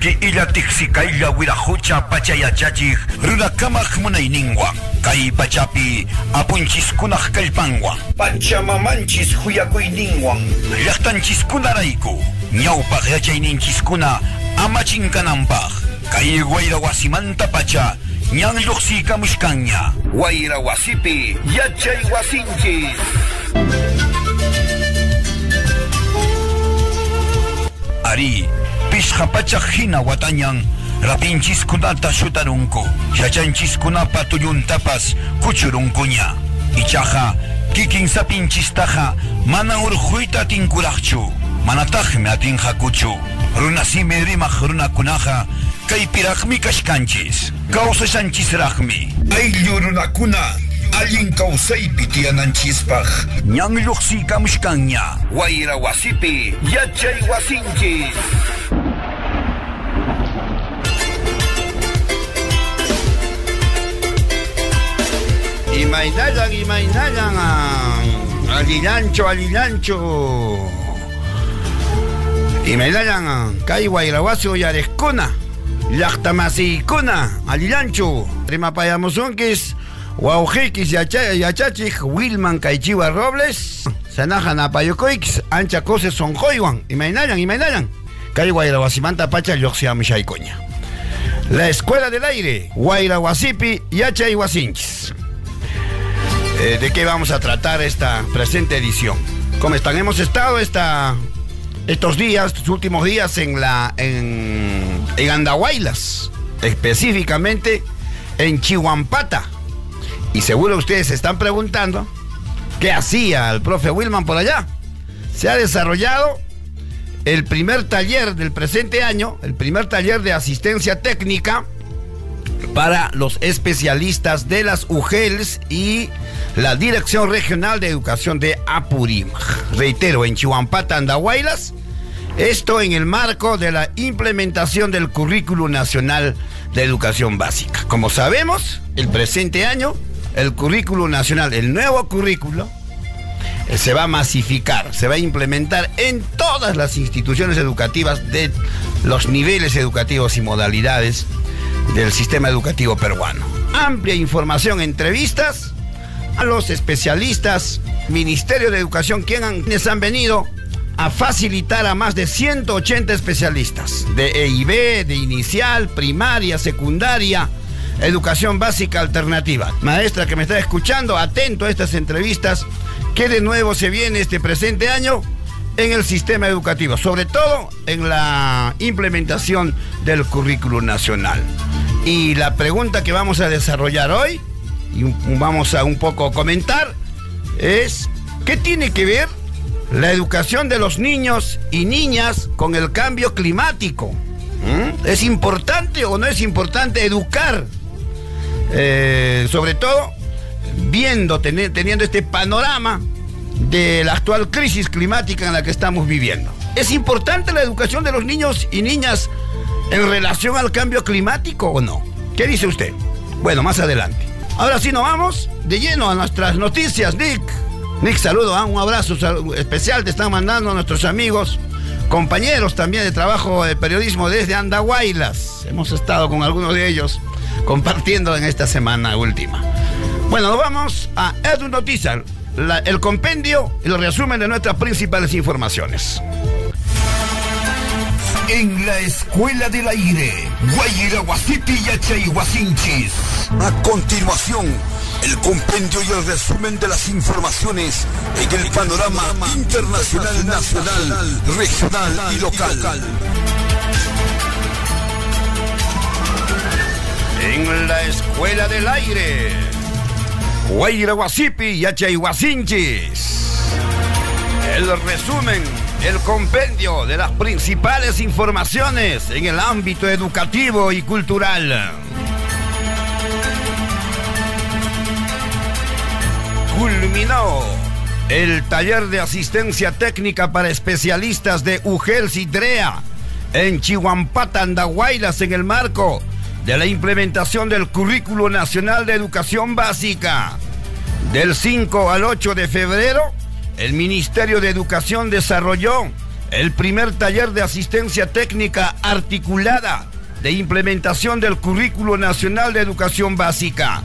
juntiki illa tiksikailla wirajucha pachayachachik runakamaq munayninwan kay pachapi apunchiskunaq kallpanwan pachamamanchis huyakuyninwan llaqtanchiskunarayku ñawpaq yachayninchiskuna amachinkananpaq kay wayra wasimanta pacha ñan lluqsiykamushkanña wayra wasipi yachay wasinchis. Ari pishqa pachaq hina watañan rapinchiskunata shutarunku. Yachanchiskunapa tulluntapas kuchurunkuña. Ichaqa kikin sapinchistaqa mana urjuyta tinkuraqchu. Manataqmi atinqakuchu. Runasimi rimaq runakunaqa kaypiraqmi kashkanchis. Kawsashanchisraqmi ayllu runakuna allin kawsaypi tiyananchispaq. Ñan lluqsiykamushkanña wayra wasipi yachay wasinchis Imainayan, imainayan. Alilancho, alilancho. Imainayan. Kay wayrawasi uyareskuna. Llaqtamasiykuna. Alilancho. Rimapayamusunkis. Wauhikis yachachik Wilman Kaichiwa Robles. Sanaja napayukoix. Ancha coses son joywan. Imainayan, imainayan. Kay wayrawasimanta pacha lluqsiamushaykuña. La Escuela del Aire, Guairahuasipi, Yachay Huasinchis. Eh, ¿De qué vamos a tratar esta presente edición? ¿Cómo están? Hemos estado esta, estos días, estos últimos días en, la, en, en Andahuaylas, específicamente en Chihuampata. Y seguro ustedes se están preguntando qué hacía el profe Wilman por allá. Se ha desarrollado el primer taller del presente año, el primer taller de asistencia técnica para los especialistas de las UGELS y la Dirección Regional de Educación de Apurímac. Reitero, en Chihuampata, Andahuaylas, esto en el marco de la implementación del Currículo Nacional de Educación Básica. Como sabemos, el presente año, el Currículo Nacional, el nuevo currículo, eh, se va a masificar, se va a implementar en todas las instituciones educativas de los niveles educativos y modalidades del sistema educativo peruano. Amplia información, entrevistas a los especialistas, Ministerio de Educación, quienes han venido a facilitar a más de 180 especialistas de EIB, de inicial, primaria, secundaria, educación básica alternativa. Maestra que me está escuchando, atento a estas entrevistas, que de nuevo se viene este presente año en el sistema educativo, sobre todo en la implementación del currículo nacional. Y la pregunta que vamos a desarrollar hoy, y vamos a un poco comentar, es ¿qué tiene que ver la educación de los niños y niñas con el cambio climático? ¿Mm? ¿Es importante o no es importante educar? Eh, sobre todo viendo, teniendo este panorama de la actual crisis climática en la que estamos viviendo. ¿Es importante la educación de los niños y niñas en relación al cambio climático o no? ¿Qué dice usted? Bueno, más adelante. Ahora sí nos vamos de lleno a nuestras noticias, Nick. Nick, saludo, ¿ah? un abrazo especial te están mandando nuestros amigos, compañeros también de trabajo de periodismo desde Andahuaylas. Hemos estado con algunos de ellos compartiendo en esta semana última. Bueno, nos vamos a Edu Noticias, el compendio y el resumen de nuestras principales informaciones. En la Escuela del Aire, Guayra Guasipi Yachay Guasinchis. A continuación, el compendio y el resumen de las informaciones en el panorama internacional, nacional, regional y local. En la Escuela del Aire, Guayra Guasipi Yachay Guasinchis. El resumen el compendio de las principales informaciones en el ámbito educativo y cultural. Culminó el taller de asistencia técnica para especialistas de UGEL Sidrea en Chihuampata, Andahuaylas, en el marco de la implementación del Currículo Nacional de Educación Básica. Del 5 al 8 de febrero el Ministerio de Educación desarrolló el primer taller de asistencia técnica articulada de implementación del Currículo Nacional de Educación Básica,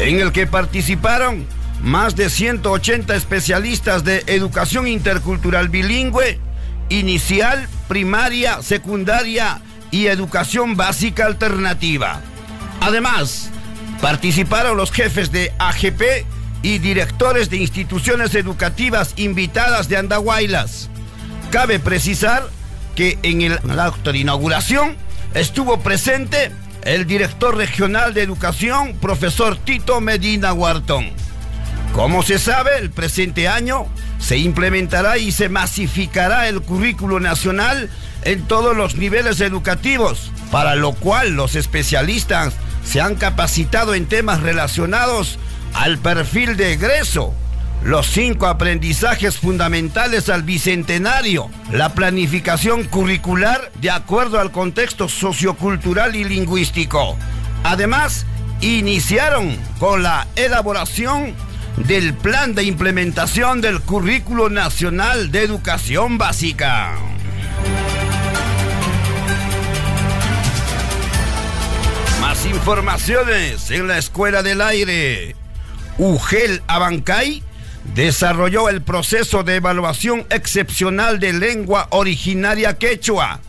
en el que participaron más de 180 especialistas de educación intercultural bilingüe, inicial, primaria, secundaria y educación básica alternativa. Además, participaron los jefes de AGP y directores de instituciones educativas invitadas de Andahuaylas. Cabe precisar que en el acto de inauguración estuvo presente el director regional de educación, profesor Tito Medina Huartón. Como se sabe, el presente año se implementará y se masificará el currículo nacional en todos los niveles educativos, para lo cual los especialistas se han capacitado en temas relacionados al perfil de egreso, los cinco aprendizajes fundamentales al bicentenario, la planificación curricular de acuerdo al contexto sociocultural y lingüístico. Además, iniciaron con la elaboración del plan de implementación del Currículo Nacional de Educación Básica. Más informaciones en la Escuela del Aire. UGEL Abancay desarrolló el proceso de evaluación excepcional de lengua originaria quechua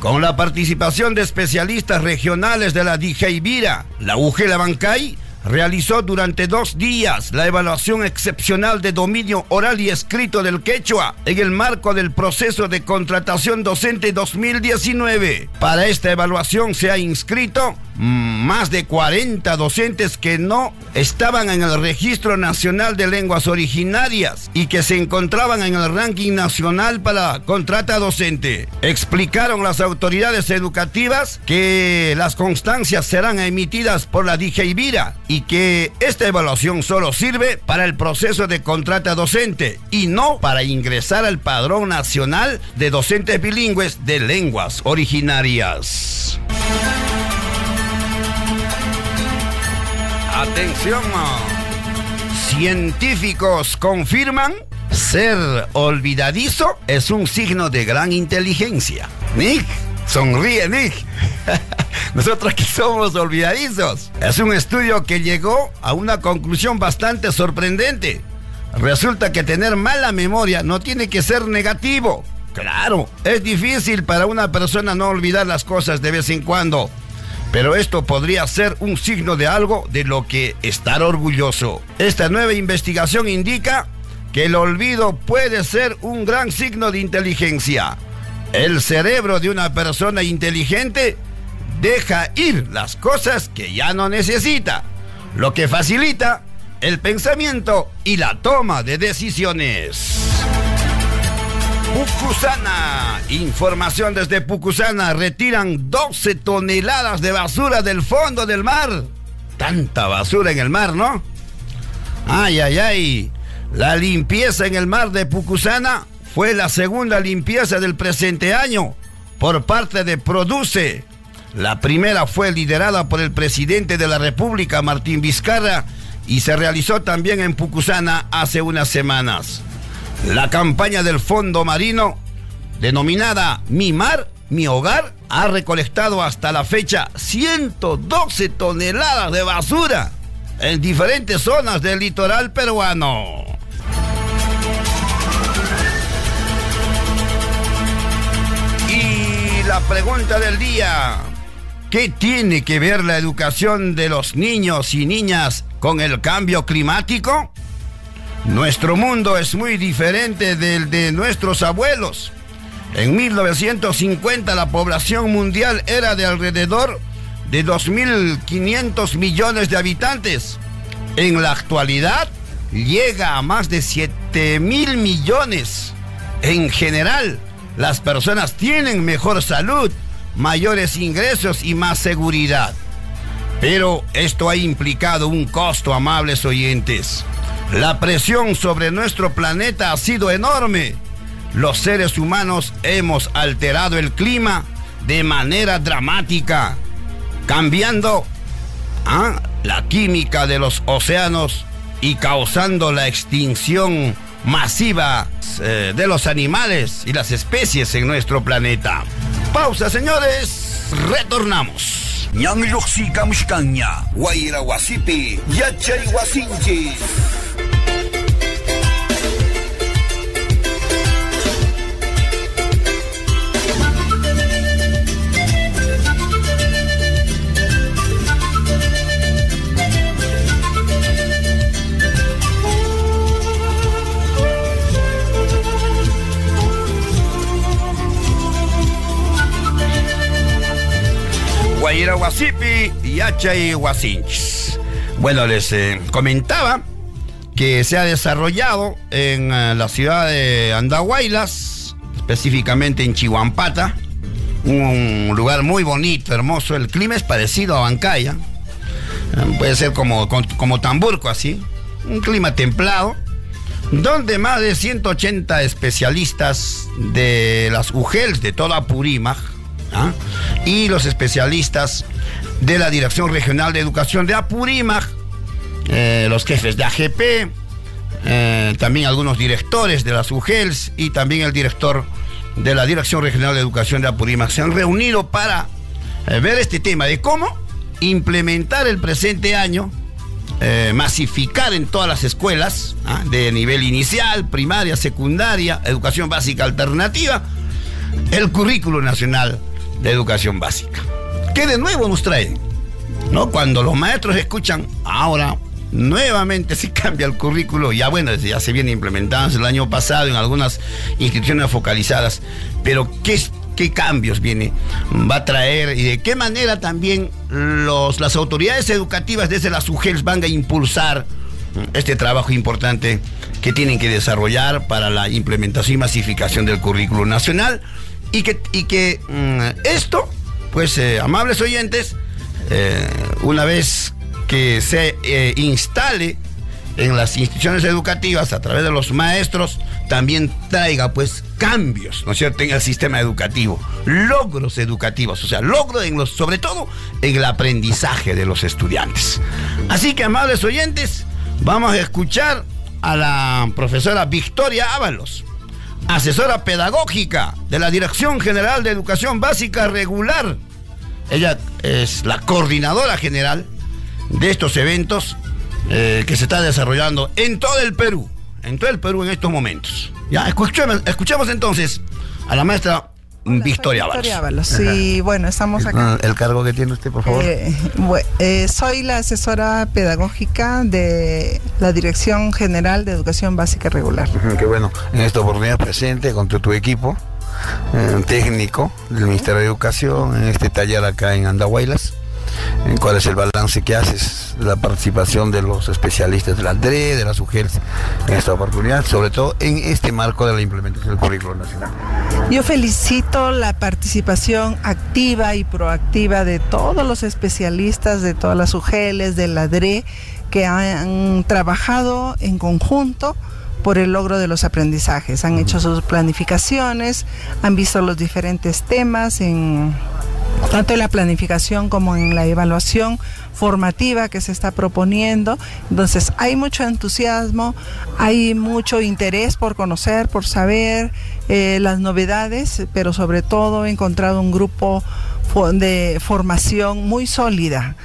con la participación de especialistas regionales de la Vira, la UGEL Abancay realizó durante dos días la evaluación excepcional de dominio oral y escrito del quechua en el marco del proceso de contratación docente 2019. Para esta evaluación se ha inscrito más de 40 docentes que no estaban en el Registro Nacional de Lenguas Originarias y que se encontraban en el ranking nacional para contrata docente. Explicaron las autoridades educativas que las constancias serán emitidas por la DIGEIVIRA y que esta evaluación solo sirve para el proceso de contrata docente y no para ingresar al Padrón Nacional de Docentes Bilingües de Lenguas Originarias. Atención. Científicos confirman ser olvidadizo es un signo de gran inteligencia. Nick, sonríe Nick. Nosotros que somos olvidadizos. Es un estudio que llegó a una conclusión bastante sorprendente. Resulta que tener mala memoria no tiene que ser negativo. Claro, es difícil para una persona no olvidar las cosas de vez en cuando pero esto podría ser un signo de algo de lo que estar orgulloso. Esta nueva investigación indica que el olvido puede ser un gran signo de inteligencia. El cerebro de una persona inteligente deja ir las cosas que ya no necesita, lo que facilita el pensamiento y la toma de decisiones. Pucusana. Información desde Pucusana. Retiran 12 toneladas de basura del fondo del mar. Tanta basura en el mar, ¿no? Ay, ay, ay. La limpieza en el mar de Pucusana fue la segunda limpieza del presente año por parte de Produce. La primera fue liderada por el presidente de la República, Martín Vizcarra, y se realizó también en Pucusana hace unas semanas. La campaña del Fondo Marino, denominada Mi Mar, Mi Hogar, ha recolectado hasta la fecha 112 toneladas de basura en diferentes zonas del litoral peruano. Y la pregunta del día, ¿qué tiene que ver la educación de los niños y niñas con el cambio climático? Nuestro mundo es muy diferente del de nuestros abuelos. En 1950 la población mundial era de alrededor de 2.500 millones de habitantes. En la actualidad llega a más de 7.000 millones. En general, las personas tienen mejor salud, mayores ingresos y más seguridad. Pero esto ha implicado un costo, amables oyentes. La presión sobre nuestro planeta ha sido enorme. Los seres humanos hemos alterado el clima de manera dramática, cambiando ¿ah? la química de los océanos y causando la extinción masiva eh, de los animales y las especies en nuestro planeta. Pausa, señores. Retornamos. Guaira Wasipi, Yachay Guayira Guasipi y Achay. Bueno, les eh, comentaba que se ha desarrollado en eh, la ciudad de Andahuaylas, específicamente en Chihuampata, un lugar muy bonito, hermoso. El clima es parecido a Bancaya, eh, puede ser como, como Tamburco así, un clima templado, donde más de 180 especialistas de las UGELs de toda Purímac ¿ah? Y los especialistas de la Dirección Regional de Educación de Apurímac, eh, los jefes de AGP, eh, también algunos directores de las UGELS y también el director de la Dirección Regional de Educación de Apurímac se han reunido para eh, ver este tema de cómo implementar el presente año, masificar en todas las escuelas ¿ah? de nivel inicial, primaria, secundaria, educación básica alternativa, el currículo nacional de educación básica. ¿Qué de nuevo nos trae? ¿No? Cuando los maestros escuchan, ahora nuevamente se cambia el currículo, ya bueno, ya se viene implementando el año pasado en algunas instituciones focalizadas, pero ¿qué, qué cambios viene, va a traer y de qué manera también los, las autoridades educativas desde las UGELS van a impulsar este trabajo importante que tienen que desarrollar para la implementación y masificación del currículo nacional y que, y que mm, esto, pues, eh, amables oyentes, eh, una vez que se eh, instale en las instituciones educativas a través de los maestros, también traiga pues cambios, ¿no en el sistema educativo, logros educativos, o sea, logros en los, sobre todo en el aprendizaje de los estudiantes. Así que, amables oyentes, vamos a escuchar a la profesora Victoria Ábalos asesora pedagógica de la Dirección General de Educación Básica Regular. Ella es la coordinadora general de estos eventos eh, que se está desarrollando en todo el Perú, en todo el Perú en estos momentos. Ya, escuchemos, escuchemos entonces a la maestra Victoria Ábalos. Sí, bueno, estamos acá. ¿El cargo que tiene usted, por favor? Eh, eh, soy la asesora pedagógica de la Dirección General de Educación Básica Regular. Qué bueno. En esta oportunidad presente con tu, tu equipo eh, técnico del Ministerio de Educación en este taller acá en Andahuaylas cuál es el balance que haces de la participación de los especialistas de la DRE, de las UGELS en esta oportunidad, sobre todo en este marco de la implementación del currículo nacional. Yo felicito la participación activa y proactiva de todos los especialistas de todas las UGELs, de la DRE, que han trabajado en conjunto por el logro de los aprendizajes. Han hecho sus planificaciones, han visto los diferentes temas en tanto en la planificación como en la evaluación formativa que se está proponiendo. Entonces hay mucho entusiasmo, hay mucho interés por conocer, por saber eh, las novedades, pero sobre todo he encontrado un grupo de formación muy sólida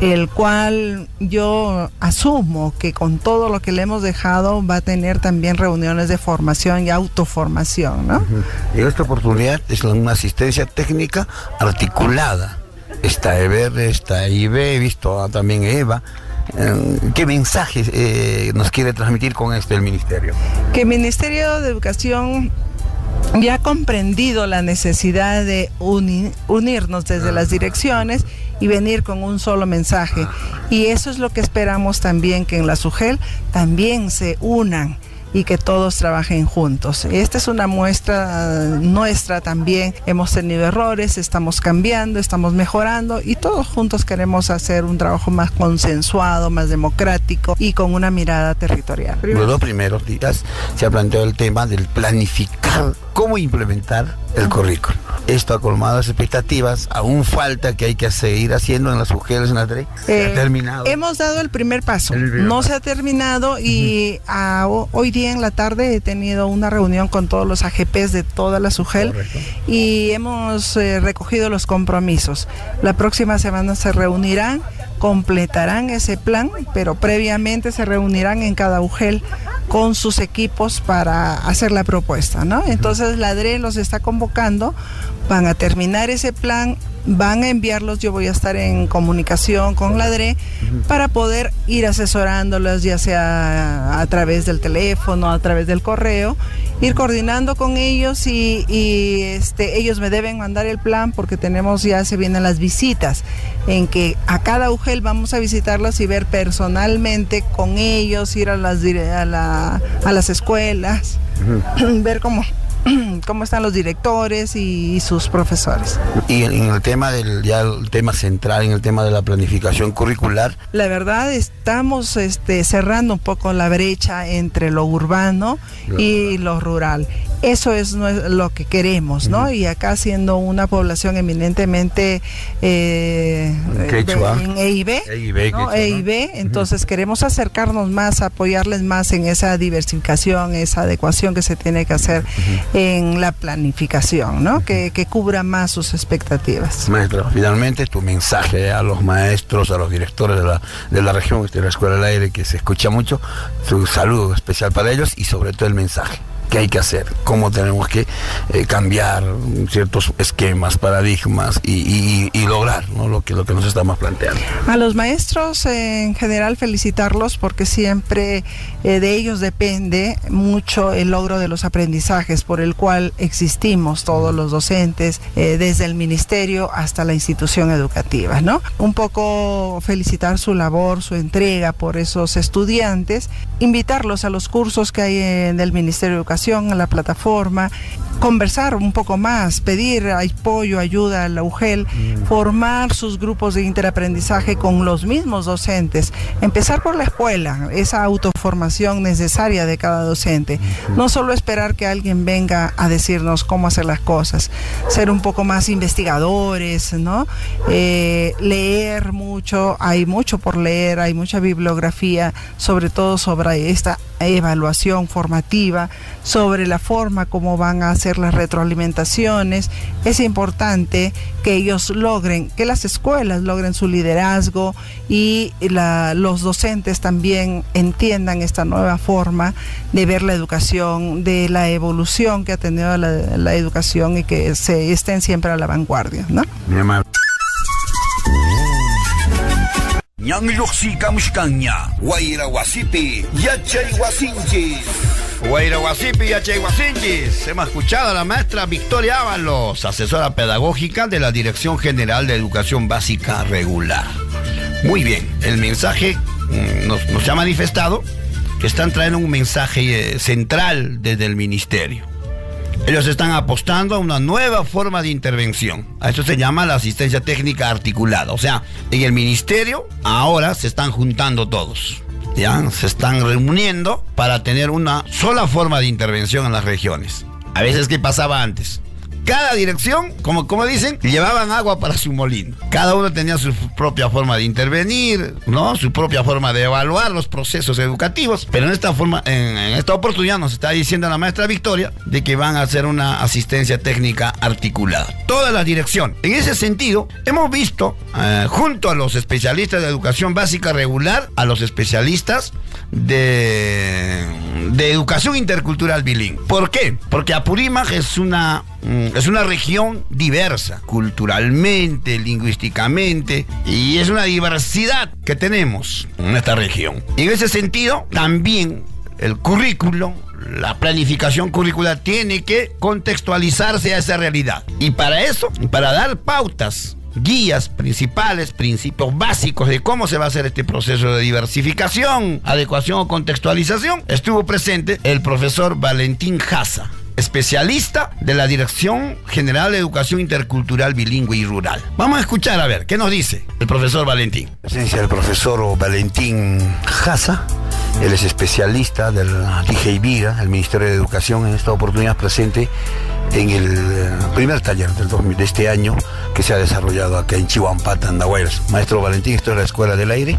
el cual yo asumo que con todo lo que le hemos dejado va a tener también reuniones de formación y autoformación, ¿no? Y esta oportunidad es una asistencia técnica articulada. Está EBR, está IB, he visto también EVA. Eh, ¿Qué mensaje eh, nos quiere transmitir con esto el Ministerio? Que el Ministerio de Educación ya ha comprendido la necesidad de unirnos desde las direcciones y venir con un solo mensaje. Y eso es lo que esperamos también que en la SUGEL también se unan y que todos trabajen juntos. Esta es una muestra nuestra también. Hemos tenido errores, estamos cambiando, estamos mejorando y todos juntos queremos hacer un trabajo más consensuado, más democrático y con una mirada territorial. Los dos primeros días se ha planteado el tema del planificar cómo implementar el currículo. Esto ha colmado las expectativas, aún falta que hay que seguir haciendo en las mujeres en la. Eh, terminado. Hemos dado el primer paso, no se ha terminado y hoy día en la tarde he tenido una reunión con todos los AGPs de toda la SUGEL y hemos eh, recogido los compromisos. La próxima semana se reunirán completarán ese plan, pero previamente se reunirán en cada UGEL con sus equipos para hacer la propuesta, ¿no? Entonces la DRE los está convocando, van a terminar ese plan van a enviarlos, yo voy a estar en comunicación con la DRE para poder ir asesorándolos, ya sea a través del teléfono, a través del correo, ir coordinando con ellos y, este, ellos me deben mandar el plan porque tenemos, ya se vienen las visitas, en que a cada UGEL vamos a visitarlos y ver personalmente con ellos, ir a las, a, a las escuelas, ver cómo cómo están los directores y, sus profesores. Y en, el tema del ya el tema central, en el tema de la planificación curricular. La verdad estamos este, cerrando un poco la brecha entre lo urbano y lo rural. Eso es lo que queremos, ¿no? Y acá siendo una población eminentemente eh, en EIB, EIB, e entonces queremos acercarnos más, apoyarles más en esa diversificación, esa adecuación que se tiene que hacer en la planificación, ¿no? Que, que cubra más sus expectativas. Maestro, finalmente tu mensaje a los maestros, a los directores de la, de la región, de la Escuela del Aire, que se escucha mucho, su saludo especial para ellos y sobre todo el mensaje qué hay que hacer, cómo tenemos que eh, cambiar ciertos esquemas, paradigmas y, lograr lo, que, lo que nos estamos planteando. A los maestros en general felicitarlos porque siempre eh, de ellos depende mucho el logro de los aprendizajes por el cual existimos todos los docentes, eh, desde el ministerio hasta la institución educativa, ¿no? Un poco felicitar su labor, su entrega por esos estudiantes, invitarlos a los cursos que hay en el Ministerio de Educación a la plataforma, conversar un poco más, pedir apoyo, ayuda a la UGEL, mm. formar sus grupos de interaprendizaje con los mismos docentes, empezar por la escuela, esa autoformación necesaria de cada docente, no solo esperar que alguien venga a decirnos cómo hacer las cosas, ser un poco más investigadores, ¿no? Eh, leer mucho, hay mucho por leer, hay mucha bibliografía, sobre todo sobre esta evaluación formativa, sobre la forma como van a hacer las retroalimentaciones. Es importante que ellos logren, que las escuelas logren su liderazgo y los docentes también entiendan esta nueva forma de ver la educación, de la evolución que ha tenido la, educación y que se estén siempre a la vanguardia. ¿no? Guaira Wasipi, Yachay Wasinchis. Hemos escuchado a la maestra Victoria Ábalos, asesora pedagógica de la Dirección General de Educación Básica Regular. Muy bien, el mensaje mm, nos, nos ha manifestado que están trayendo un mensaje eh, central desde el ministerio. Ellos están apostando a una nueva forma de intervención. A eso se llama la asistencia técnica articulada. O sea, en el ministerio ahora se están juntando todos. Se están reuniendo para tener una sola forma de intervención en las regiones. A veces, ¿qué pasaba antes? Cada dirección, como, como dicen, llevaban agua para su molino. Cada uno tenía su propia forma de intervenir, ¿no? Su propia forma de evaluar los procesos educativos. Pero en esta forma, en, esta oportunidad nos está diciendo la maestra Victoria de que van a hacer una asistencia técnica articulada. Toda la dirección. En ese sentido, hemos visto, eh, junto a los especialistas de educación básica regular, a los especialistas de, de educación intercultural bilingüe. ¿Por qué? Porque Apurímac es una Mm, es una región diversa, culturalmente, lingüísticamente, y es una diversidad que tenemos en esta región. Y en ese sentido, también el currículo, la planificación curricular tiene que contextualizarse a esa realidad. Y para eso, para dar pautas guías principales, principios básicos de cómo se va a hacer este proceso de diversificación, adecuación o contextualización, estuvo presente el profesor Valentín Haza especialista de la Dirección General de Educación Intercultural Bilingüe y Rural. Vamos a escuchar a ver qué nos dice el profesor Valentín. Presencia del profesor Valentín Jaza, Él es especialista del DGIVIRA, el Ministerio de Educación, en esta oportunidad presente en el eh, primer taller del de este año que se ha desarrollado acá en Chihuampata, Andahuaylas. Maestro Valentín, esto es la Escuela del Aire,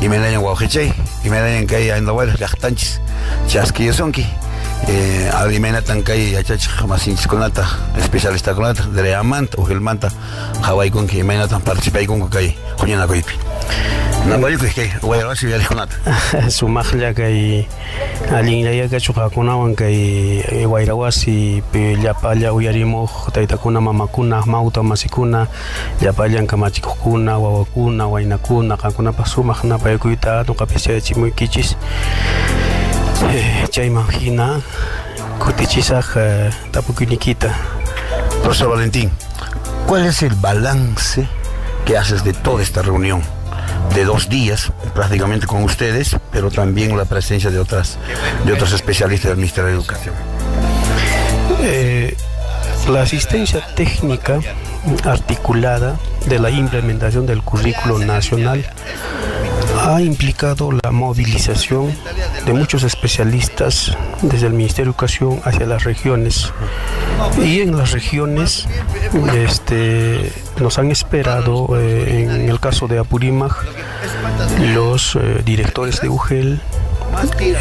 y me en Guajechay, y me en Kaya Andahuaylas, Yachtanchis, Chasquillosonki. Eh, alimena tankay yachach masinchis kunata especialista kunata dreamanta ujilmanta hawai kunki imena tan participay kunku kay kuñana koypi Nambayuku kay wayrawasi yari kunata sumaqlla kay allinllaya chuqakunawan kay wayrawasi pi llapalla uyarimuq taytakuna mamakuna mauta masikuna llapallan kamachikuqkuna wawakuna waynakuna qankunapas sumaq napayakuyta nuqapis chayachimuykichis chayman hina kutichisaq tapukuynikita Profesor Valentín, ¿cuál es el balance que haces de toda esta reunión? de dos días prácticamente con ustedes, pero también la presencia de otras de otros especialistas del Ministerio de Educación. Eh, la asistencia técnica articulada de la implementación del currículo nacional ha implicado la movilización de muchos especialistas desde el Ministerio de Educación hacia las regiones. Y en las regiones este, nos han esperado, eh, en el caso de Apurímac, los eh, directores de UGEL,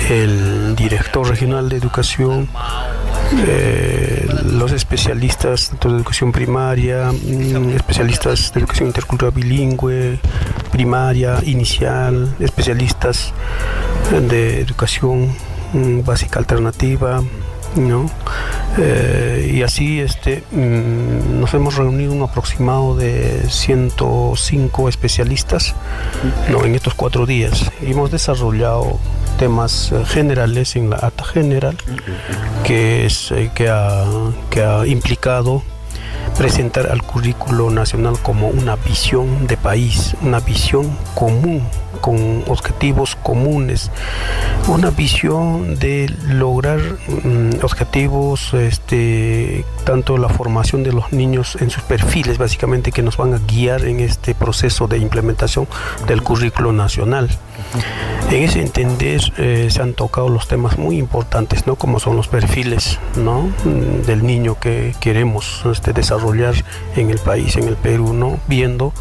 el director regional de educación, eh, los especialistas de educación primaria, mm, especialistas de educación intercultural bilingüe, primaria, inicial, especialistas de educación mm, básica alternativa, ¿no? Eh, y así este, mm, nos hemos reunido un aproximado de 105 especialistas ¿no? en estos cuatro días. Y hemos desarrollado temas eh, generales en la ATA general que, es, eh, que, ha, que ha implicado presentar al currículo nacional como una visión de país, una visión común con objetivos comunes, una visión de lograr mm, objetivos, este, tanto la formación de los niños en sus perfiles, básicamente que nos van a guiar en este proceso de implementación del currículo nacional. En ese entender eh, se han tocado los temas muy importantes, ¿no? Como son los perfiles, ¿no? Mm, del niño que queremos este, desarrollar en el país, en el Perú, ¿no? Viendo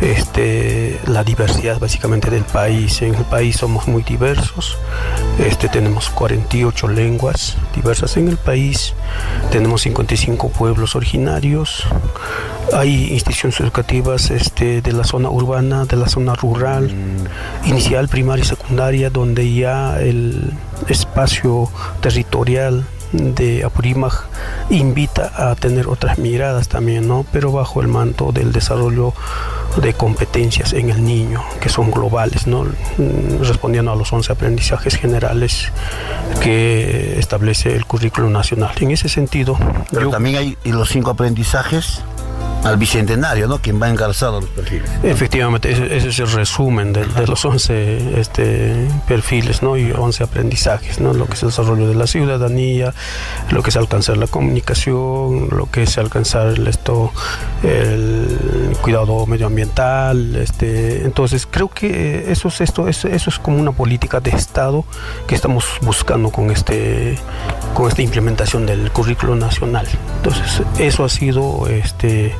este, la diversidad básicamente del país. En el país somos muy diversos, este, tenemos 48 lenguas diversas en el país, tenemos 55 pueblos originarios, hay instituciones educativas este, de la zona urbana, de la zona rural, mm. inicial, primaria y secundaria, donde ya el espacio territorial de Apurímac invita a tener otras miradas también, ¿no? Pero bajo el manto del desarrollo de competencias en el niño, que son globales, ¿no? Mm, respondiendo a los 11 aprendizajes generales que establece el currículo nacional. En ese sentido... Pero también hay los cinco aprendizajes al bicentenario, ¿no? Quien va engarzado los perfiles. Efectivamente, ese, es el resumen de, los 11 este, perfiles, ¿no? Y 11 aprendizajes, ¿no? Lo que es el desarrollo de la ciudadanía, lo que es alcanzar la comunicación, lo que es alcanzar el, esto, el cuidado medioambiental, este, entonces creo que eso es esto, eso, eso es como una política de Estado que estamos buscando con este, con esta implementación del currículo nacional. Entonces, eso ha sido este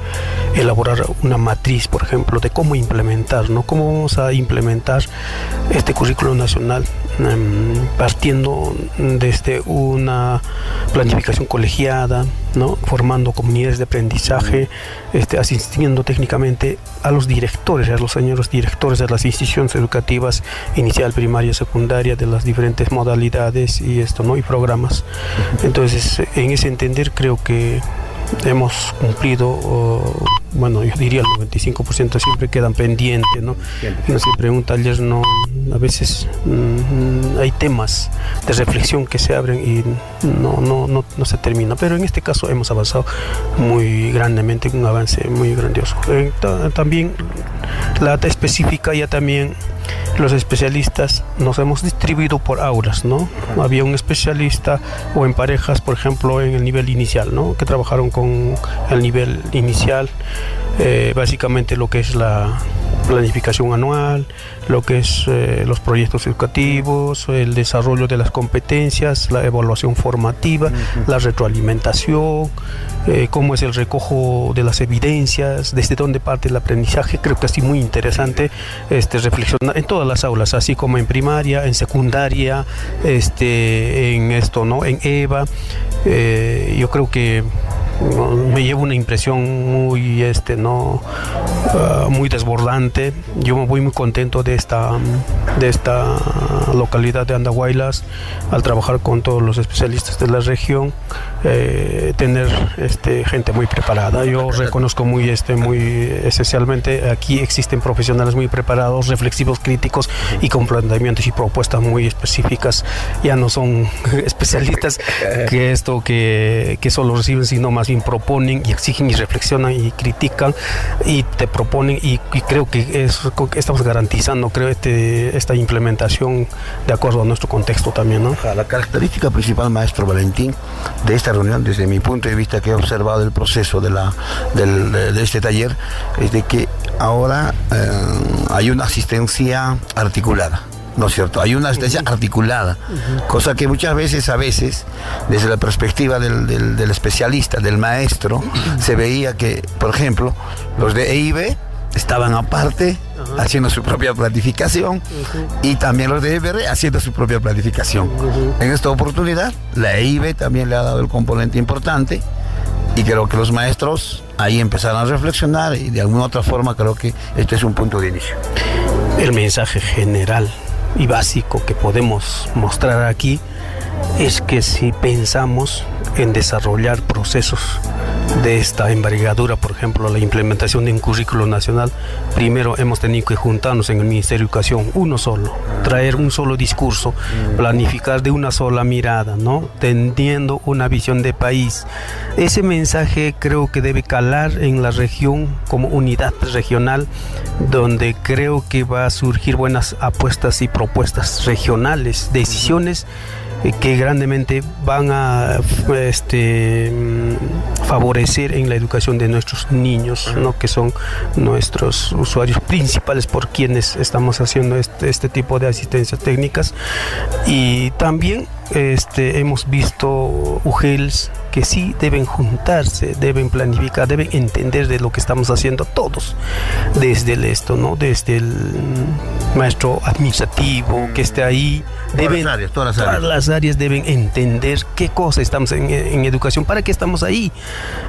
elaborar una matriz, por ejemplo, de cómo implementar, ¿no? Cómo vamos a implementar este currículo nacional em, partiendo desde una planificación colegiada, ¿no? formando comunidades de aprendizaje, este, asistiendo técnicamente a los directores, a los señores directores de las instituciones educativas inicial, primaria, secundaria, de las diferentes modalidades y esto, ¿no? y programas. Entonces, en ese entender creo que hemos cumplido, bueno, yo diría el 95% siempre quedan pendientes, ¿no? Uno se pregunta, ayer no, a veces mm, hay temas de reflexión que se abren y no, no, no, no, se termina, pero en este caso hemos avanzado muy grandemente, un avance muy grandioso. Eh, también la data específica ya también los especialistas nos hemos distribuido por aulas, ¿no? Había un especialista o en parejas, por ejemplo, en el nivel inicial, ¿no? Que trabajaron con el nivel inicial, eh, básicamente lo que es la planificación anual, lo que es eh, los proyectos educativos, el desarrollo de las competencias, la evaluación formativa, la retroalimentación, eh, cómo es el recojo de las evidencias, desde dónde parte el aprendizaje. Creo que es muy interesante este, reflexionar en todas las aulas, así como en primaria, en secundaria, este, en esto, ¿no? En EVA. Eh, yo creo que me llevo una impresión muy este no ah, muy desbordante yo me voy muy contento de esta de esta localidad de Andahuaylas al trabajar con todos los especialistas de la región eh, tener este gente muy preparada yo reconozco muy este muy esencialmente aquí existen profesionales muy preparados reflexivos críticos y con planteamientos y propuestas muy específicas ya no son especialistas que esto que, que solo reciben sino más proponen y exigen y reflexionan y critican y te proponen y, creo que es, estamos garantizando creo este, esta implementación de acuerdo a nuestro contexto también. ¿no? La característica principal, maestro Valentín, de esta reunión, desde mi punto de vista que he observado el proceso de, la, de este taller, es de que ahora eh, hay una asistencia articulada. ¿no es cierto? Hay una asistencia articulada, cosa que muchas veces, a veces, desde la perspectiva del, especialista, del maestro, se veía que, por ejemplo, los de EIB estaban aparte haciendo su propia planificación y también los de EBR haciendo su propia planificación. En esta oportunidad, la EIB también le ha dado el componente importante y creo que los maestros ahí empezaron a reflexionar y de alguna otra forma creo que este es un punto de inicio. El mensaje general y básico que podemos mostrar aquí es que si pensamos en desarrollar procesos de esta envergadura, por ejemplo, la implementación de un currículo nacional, primero hemos tenido que juntarnos en el Ministerio de Educación, uno solo, traer un solo discurso, planificar de una sola mirada, ¿no? Teniendo una visión de país. Ese mensaje creo que debe calar en la región como unidad regional, donde creo que va a surgir buenas apuestas y propuestas regionales, decisiones que grandemente van a este, mm, favorecer en la educación de nuestros niños, ¿no? que son nuestros usuarios principales por quienes estamos haciendo este, este tipo de asistencias técnicas. Y también este, hemos visto UGELs que sí deben juntarse, deben planificar, deben entender de lo que estamos haciendo todos, desde el esto, ¿no? Desde el maestro administrativo que esté ahí, deben, las áreas, todas, las, áreas. deben entender qué cosa estamos en, educación, para qué estamos ahí.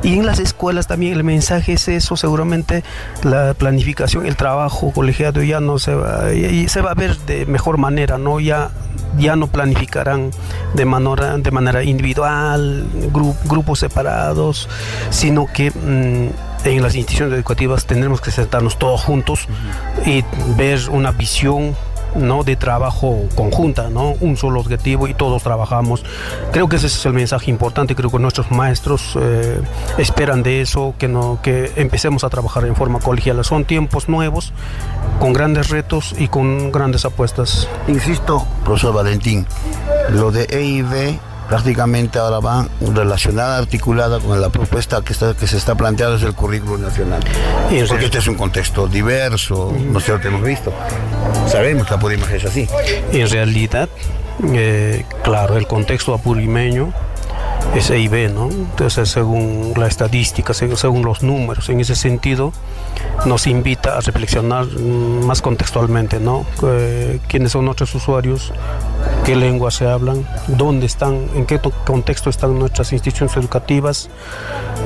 Y en las escuelas también el mensaje es eso, seguramente la planificación, el trabajo colegiado ya no se va, y se va a ver de mejor manera, ¿no? Ya ya no planificarán de manera, de manera individual, grupos separados, sino que mm, en las instituciones educativas tendremos que sentarnos todos juntos y ver una visión ¿no? de trabajo conjunta, ¿no? un solo objetivo y todos trabajamos. Creo que ese es el mensaje importante, creo que nuestros maestros eh, esperan de eso, que, no, que empecemos a trabajar en forma colegial. Son tiempos nuevos, con grandes retos y con grandes apuestas. Insisto, profesor Valentín, lo de EIB prácticamente ahora va relacionada, articulada con la propuesta que, está, que se está planteando es el currículo nacional. Porque este es un contexto diverso, no sé lo que hemos visto. Sabemos que Apurímac es así. En realidad, eh, claro, el contexto apurimeño es EIB, ¿no? Entonces, según la estadística, según los números, en ese sentido, nos invita a reflexionar más contextualmente, ¿no? Eh, ¿Quiénes son nuestros usuarios? ¿Qué lenguas se hablan? ¿Dónde están? ¿En qué contexto están nuestras instituciones educativas?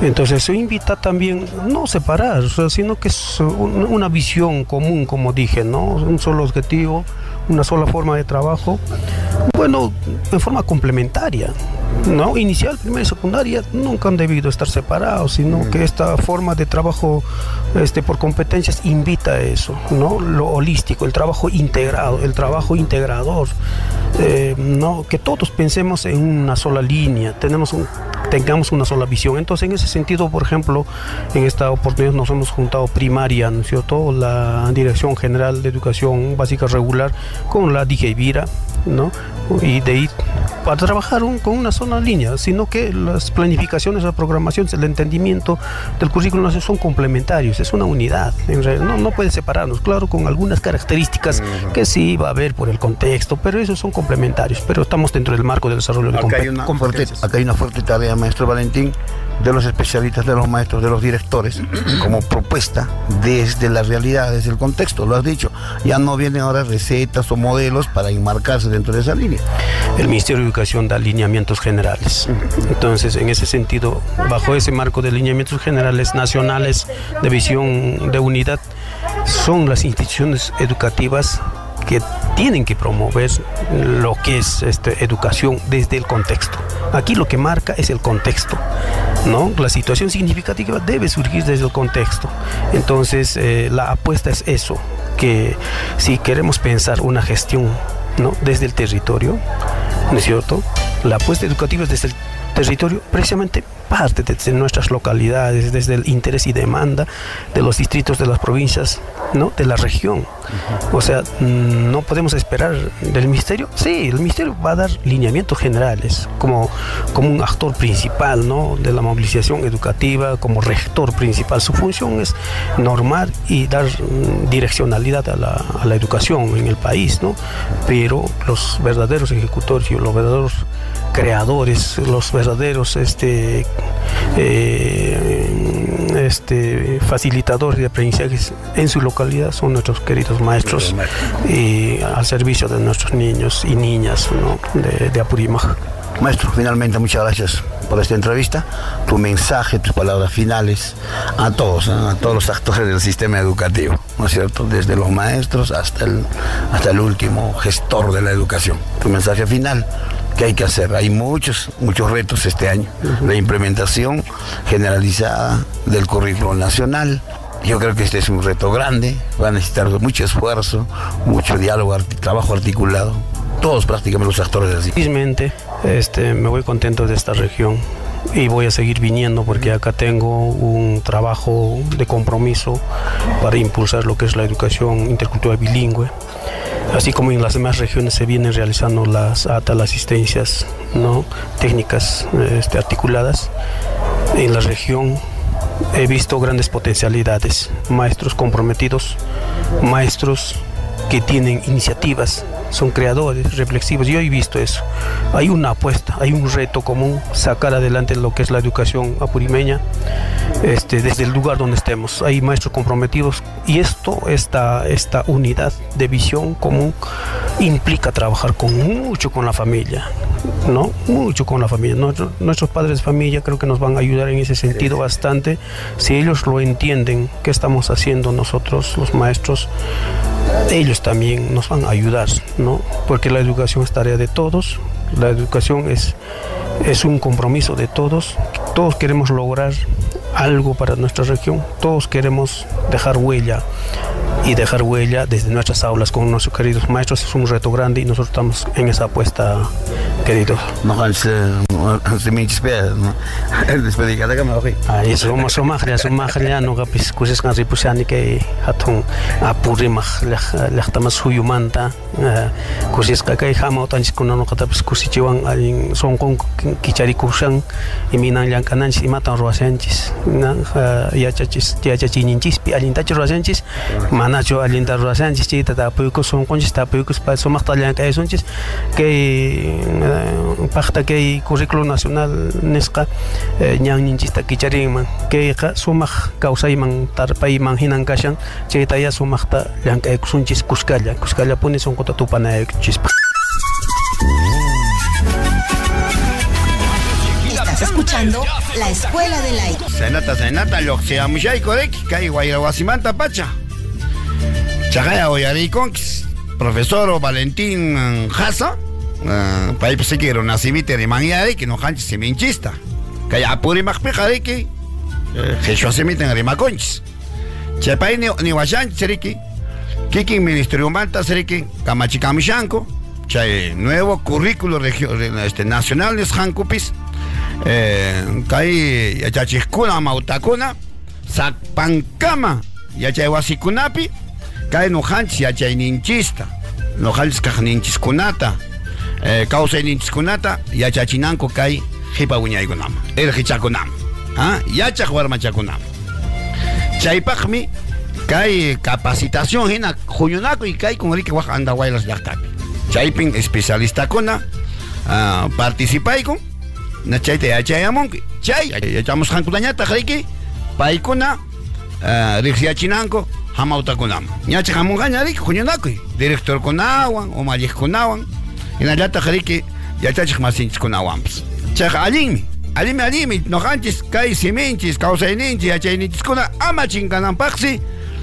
Entonces, eso invita también no separar, sino que es una visión común, como dije, ¿no? Un solo objetivo, una sola forma de trabajo, bueno, en forma complementaria ¿no? Inicial, primaria y secundaria nunca han debido estar separados, sino que esta forma de trabajo este, por competencias invita a eso, ¿no? Lo holístico, el trabajo integrado, el trabajo integrador, eh, ¿no? Que todos pensemos en una sola línea, tenemos un, tengamos una sola visión. Entonces, en ese sentido, por ejemplo, en esta oportunidad nos hemos juntado primaria, ¿no es cierto? La Dirección General de Educación Básica Regular con la DIGEVIRA, ¿no? Y de ahí para trabajar con una sola línea, sino que las planificaciones, la programación, el entendimiento del currículum son complementarios, es una unidad, no, no puede separarnos, claro, con algunas características que sí va a haber por el contexto, pero esos son complementarios, pero estamos dentro del marco del desarrollo de acá hay una fuerte, Acá hay una fuerte tarea, maestro Valentín, de los especialistas, de los maestros, de los directores, como propuesta desde la realidad, desde el contexto, lo has dicho. Ya no vienen ahora recetas o modelos para enmarcarse dentro de esa línea. El Ministerio de Educación da lineamientos generales. Entonces, en ese sentido, bajo ese marco de lineamientos generales nacionales de visión de unidad, son las instituciones educativas que tienen que promover lo que es este, educación desde el contexto. Aquí lo que marca es el contexto. ¿no? La situación significativa debe surgir desde el contexto. Entonces, eh, la apuesta es eso, que si queremos pensar una gestión ¿no? desde el territorio, ¿no es cierto? La apuesta educativa es desde el territorio precisamente parte desde nuestras localidades, desde el interés y demanda de los distritos de las provincias, ¿no? de la región. O sea, mm, no podemos esperar del ministerio. Sí, el ministerio va a dar lineamientos generales como, como un actor principal ¿no? de la movilización educativa, como rector principal. Su función es normar y dar mm, direccionalidad a la, educación en el país, ¿no? pero los verdaderos ejecutores y los verdaderos creadores, los verdaderos este, eh, este, facilitadores de aprendizajes en su localidad son nuestros queridos maestros y al servicio de nuestros niños y niñas de, de Apurímac. Maestro, finalmente muchas gracias por esta entrevista, tu mensaje, tus palabras finales a todos, a todos los actores del sistema educativo, ¿no es cierto? Desde los maestros hasta el, hasta el último gestor de la educación. Tu mensaje final ¿Qué hay que hacer? Hay muchos, muchos retos este año. La implementación generalizada del currículo nacional. Yo creo que este es un reto grande, va a necesitar mucho esfuerzo, mucho diálogo, trabajo articulado. Todos prácticamente los actores así. Felizmente, este, me voy contento de esta región y voy a seguir viniendo porque acá tengo un trabajo de compromiso para impulsar lo que es la educación intercultural bilingüe así como en las demás regiones se vienen realizando las ATA, las asistencias ¿no? técnicas este, articuladas, en la región he visto grandes potencialidades, maestros comprometidos, maestros que tienen iniciativas, son creadores, reflexivos. Yo he visto eso. Hay una apuesta, hay un reto común, sacar adelante lo que es la educación apurimeña este, desde el lugar donde estemos. Hay maestros comprometidos y esto, esta, esta unidad de visión común implica trabajar con mucho con la familia, ¿no? Mucho con la familia. nuestros padres de familia creo que nos van a ayudar en ese sentido bastante. Si ellos lo entienden, qué estamos haciendo nosotros, los maestros, ellos también nos van a ayudar, ¿no? Porque la educación es tarea de todos, la educación es, es un compromiso de todos, todos queremos lograr algo para nuestra región, todos queremos dejar huella y dejar huella desde nuestras aulas con nuestros queridos maestros es un reto grande y nosotros estamos en esa apuesta, queridos. No. Ahí somos somagria, somagria, no capis cosas que ripusani que hatun apurimag lehtamas huyumanta, cosas que no son con y minan y matan yachachis, yachachininchis, mana nacho alinta ruasanchis chita tapuykus sunqunchis tapuykus pa sumaqta llank'aysunchis kay paqta kay currículo nacional nisqa ñanninchista kicharinman kayqa sumaq kawsayman tarpayman hinan kashan chayta ya sumaqta llank'aykusunchis kuskalla kuskallapuni sunquta tupanaykuchispa Estás escuchando La Escuela del Aire. Senata, senata, lo que se llama Kai Guayraguasimanta Pacha. Chagaya Oyariconx, profesor Valentín Jasa, Para pues quiero nacimiento de mañana que no hanches seminchista. Que ya puri makpijare que Jesús se meten a rimaconchis. Chapay ni washan seriki. Kiki Ministerio Manta seriki Kamachikamishanko. Chay nuevo currículo este, nacional de Hankupis. Eh, kai yachachiskuna mautakuna. Sakpankama yachay wasikunapi. Kai no hanchis yachay ninchista. No hanchis kaj ninchiskunata. Eh, causa ninchiskunata yachachinanko kai hipa uñaykunama. El hichakunama. ¿Ah? Yachak warmachakunama. Chaypaqmi kay capacitación hina huyunaku y kay con rique waj anda wailas llaqtapi. Chaypin especialistakuna uh, participayku na chayta yachayamunki. Chay yachamos hankunañata riki paykuna uh, riqsiyachinanku hamautakunama. Ñacha hamungaña riki huyunakuy directorkunawan o malliqkunawan hinallata riki yachachik masinchikunawanpas. Chayqa allinmi alimi alimi noqanchis kay siminchis kawsayninchis yachayninchiskuna ama chinkananpaqsi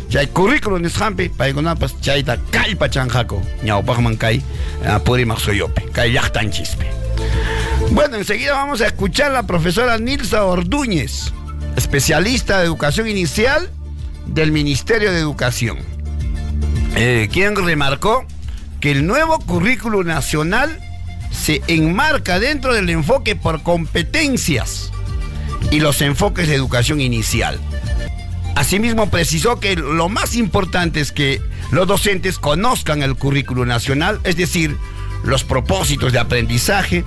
chay currículum nisqanpi paykunapas chayta kallpachanqaku ñawpaqman kay uh, purimaq suyupi kay llaqtanchispi bueno enseguida vamos a escuchar a la profesora Nilsa Ordúñez especialista de educación inicial del Ministerio de Educación eh, quien remarcó que el nuevo currículo nacional se enmarca dentro del enfoque por competencias y los enfoques de educación inicial. Asimismo, precisó que lo más importante es que los docentes conozcan el currículo nacional, es decir, los propósitos de aprendizaje,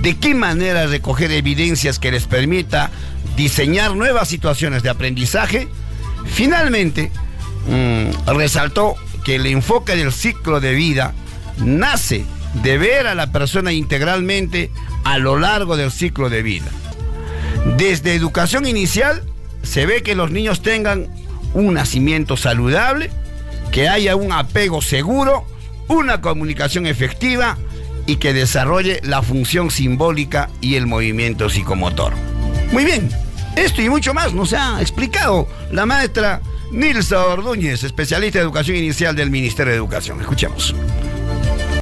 de qué manera recoger evidencias que les permita diseñar nuevas situaciones de aprendizaje. Finalmente, mmm, resaltó que el enfoque del ciclo de vida nace de ver a la persona integralmente a lo largo del ciclo de vida. Desde educación inicial se ve que los niños tengan un nacimiento saludable, que haya un apego seguro, una comunicación efectiva y que desarrolle la función simbólica y el movimiento psicomotor. Muy bien, esto y mucho más nos ha explicado la maestra Nilsa Ordúñez, especialista de educación inicial del Ministerio de Educación. Escuchemos.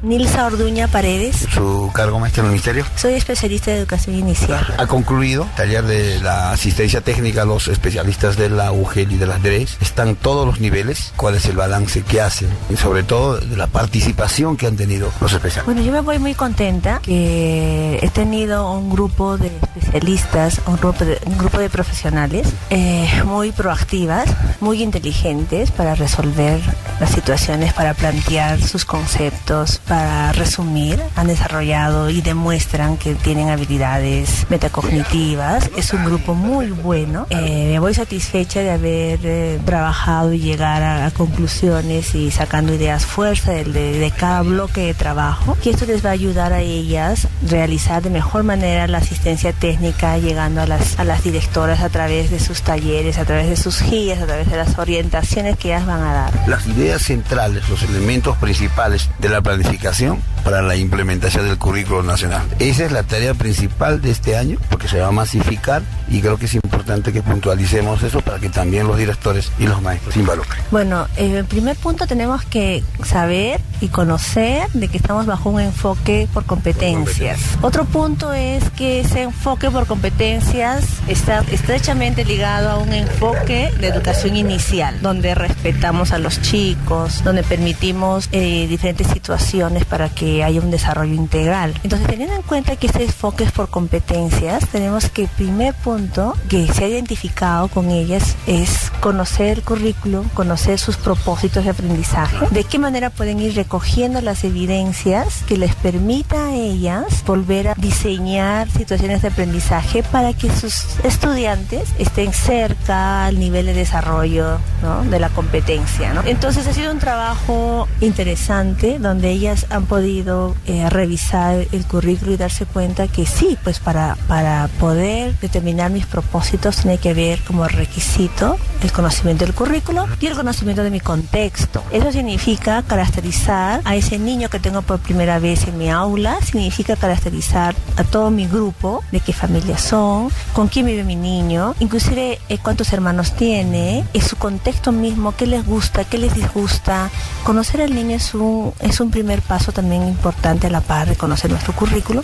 Nilsa Orduña Paredes. ¿Su cargo maestro en el ministerio? Soy especialista de educación inicial. Ha concluido taller de la asistencia técnica, los especialistas de la UGEL y de las DRES. Están todos los niveles. ¿Cuál es el balance que hacen? Y sobre todo de la participación que han tenido los especialistas. Bueno, yo me voy muy contenta que he tenido un grupo de especialistas, un grupo de, un grupo de profesionales eh, muy proactivas, muy inteligentes para resolver las situaciones, para plantear sus conceptos, para resumir, han desarrollado y demuestran que tienen habilidades metacognitivas. Es un grupo muy bueno. Eh, me voy satisfecha de haber eh, trabajado y llegar a, a, conclusiones y sacando ideas fuerza de, de, de, cada bloque de trabajo. Y esto les va a ayudar a ellas realizar de mejor manera la asistencia técnica, llegando a las, a las directoras a través de sus talleres, a través de sus guías, a través de las orientaciones que ellas van a dar. Las ideas centrales, los elementos principales de la planificación aplicación para la implementación del currículo nacional. Esa es la tarea principal de este año, porque se va a masificar y creo que es importante que puntualicemos eso para que también los directores y los maestros se involucren. Bueno, eh, en primer punto tenemos que saber y conocer de que estamos bajo un enfoque por competencias. Otro punto es que ese enfoque por competencias está estrechamente ligado a un enfoque de educación inicial, donde respetamos a los chicos, donde permitimos eh, diferentes situaciones para que haya un desarrollo integral. Entonces, teniendo en cuenta que este enfoque es por competencias, tenemos que el primer punto que se ha identificado con ellas es conocer el currículum, conocer sus propósitos de aprendizaje, de qué manera pueden ir recogiendo las evidencias que les permita a ellas volver a diseñar situaciones de aprendizaje para que sus estudiantes estén cerca al nivel de desarrollo ¿no? de la competencia. ¿no? Entonces, ha sido un trabajo interesante donde ellas han podido eh, revisar el currículo y darse cuenta que sí, pues para, para poder determinar mis propósitos tiene que ver como requisito el conocimiento del currículo y el conocimiento de mi contexto. Eso significa caracterizar a ese niño que tengo por primera vez en mi aula, significa caracterizar a todo mi grupo, de qué familia son, con quién vive mi niño, inclusive eh, cuántos hermanos tiene, en su contexto mismo, qué les gusta, qué les disgusta. Conocer al niño es un, es un primer paso también importante a la par de conocer nuestro currículo,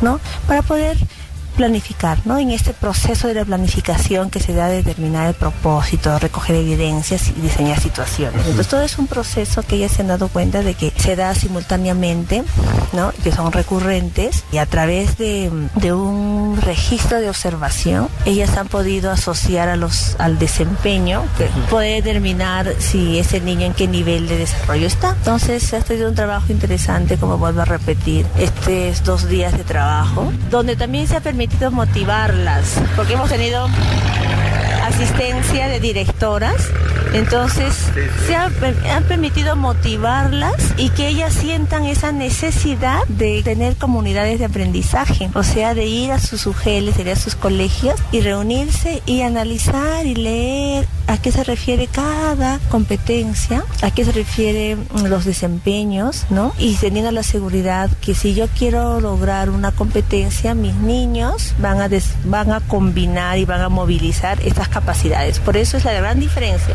¿no? Para poder planificar, ¿no? En este proceso de la planificación que se da de determinar el propósito, recoger evidencias y diseñar situaciones. Entonces todo es un proceso que ellas se han dado cuenta de que se da simultáneamente, ¿no? Que son recurrentes y a través de, de un registro de observación, ellas han podido asociar a los, al desempeño, que puede determinar si ese niño en qué nivel de desarrollo está. Entonces ha tenido un trabajo interesante, como vuelvo a repetir, estos dos días de trabajo, donde también se ha permitido permitido motivarlas, porque hemos tenido asistencia de directoras, entonces se ha, permitido motivarlas y que ellas sientan esa necesidad de tener comunidades de aprendizaje, o sea, de ir a sus UGLs, ir a sus colegios y reunirse y analizar y leer a qué se refiere cada competencia, a qué se refiere los desempeños, ¿no? Y teniendo la seguridad que si yo quiero lograr una competencia, mis niños van a, van a combinar y van a movilizar estas capacidades. Por eso es la gran diferencia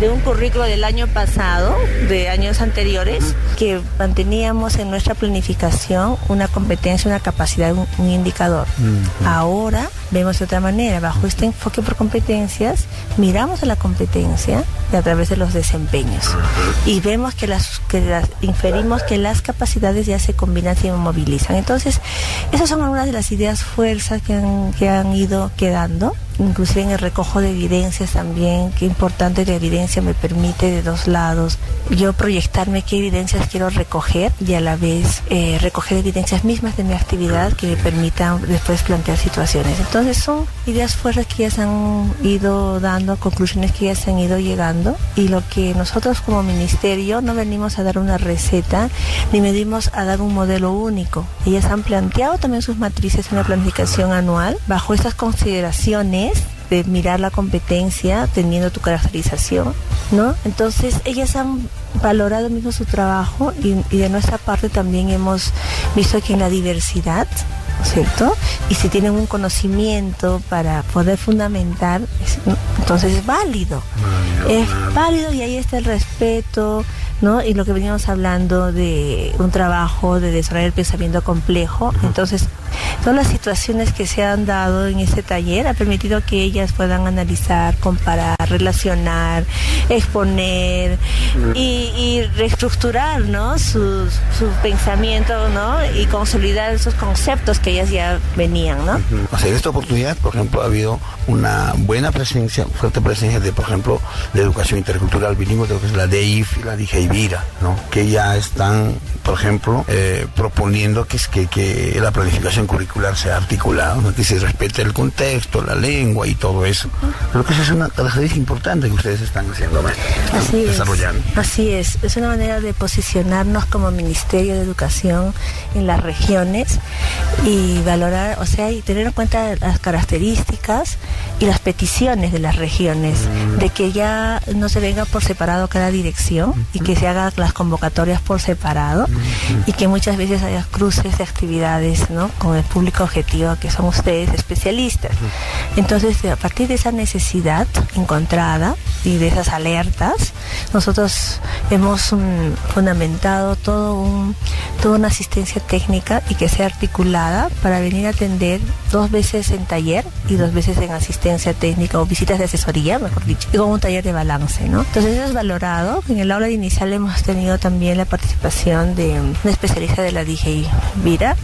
de un currículo del año pasado, de años anteriores, que manteníamos en nuestra planificación una competencia, una capacidad, un, indicador. Ahora vemos de otra manera, bajo este enfoque por competencias, miramos a la competencia a través de los desempeños. Y vemos que las, que las inferimos que las capacidades ya se combinan y se movilizan. Entonces, esas son algunas de las ideas fuerzas que han, que han ido quedando inclusive en el recojo de evidencias también, qué importante la evidencia me permite de dos lados yo proyectarme qué evidencias quiero recoger y a la vez eh, recoger evidencias mismas de mi actividad que me permitan después plantear situaciones. Entonces son ideas fuertes que ya se han ido dando, conclusiones que ya se han ido llegando y lo que nosotros como ministerio no venimos a dar una receta ni venimos a dar un modelo único. Ellas han planteado también sus matrices en la planificación anual bajo estas consideraciones de mirar la competencia teniendo tu caracterización, ¿no? Entonces ellas han valorado mismo su trabajo y, de nuestra parte también hemos visto que en la diversidad ¿cierto? Y si tienen un conocimiento para poder fundamentar, entonces es válido. es válido y ahí está el respeto, ¿no? Y lo que veníamos hablando de un trabajo de desarrollar el pensamiento complejo. Entonces, todas las situaciones que se han dado en este taller ha permitido que ellas puedan analizar, comparar, relacionar, exponer y, reestructurar, ¿no? Su, su, pensamiento, ¿no? Y consolidar esos conceptos que ellas ya venían, ¿no? O sea, en esta oportunidad, por ejemplo, ha habido una buena presencia, fuerte presencia de, por ejemplo, de educación intercultural bilingüe, de lo que es la DEIF y la DIGEIVIRA, ¿no? Que ya están, por ejemplo, eh, proponiendo que, que, que la planificación curricular sea articulada, que se respete el contexto, la lengua y todo eso. Creo que esa es una característica importante que ustedes están haciendo, Así desarrollando. Es. Así es, es una manera de posicionarnos como Ministerio de Educación en las regiones y valorar, o sea, y tener en cuenta las características y las peticiones de las regiones, de que ya no se venga por separado cada dirección y que se hagan las convocatorias por separado y que muchas veces haya cruces de actividades ¿no? con el público objetivo que son ustedes especialistas. Entonces, a partir de esa necesidad encontrada y de esas alertas, nosotros hemos um, fundamentado todo un, toda una asistencia técnica y que sea articulada para venir a atender dos veces en taller y dos veces en asistencia técnica o visitas de asesoría, mejor dicho, y como un taller de balance, ¿no? Entonces eso es valorado. En el aula inicial hemos tenido también la participación de un especialista de la DGI Vira,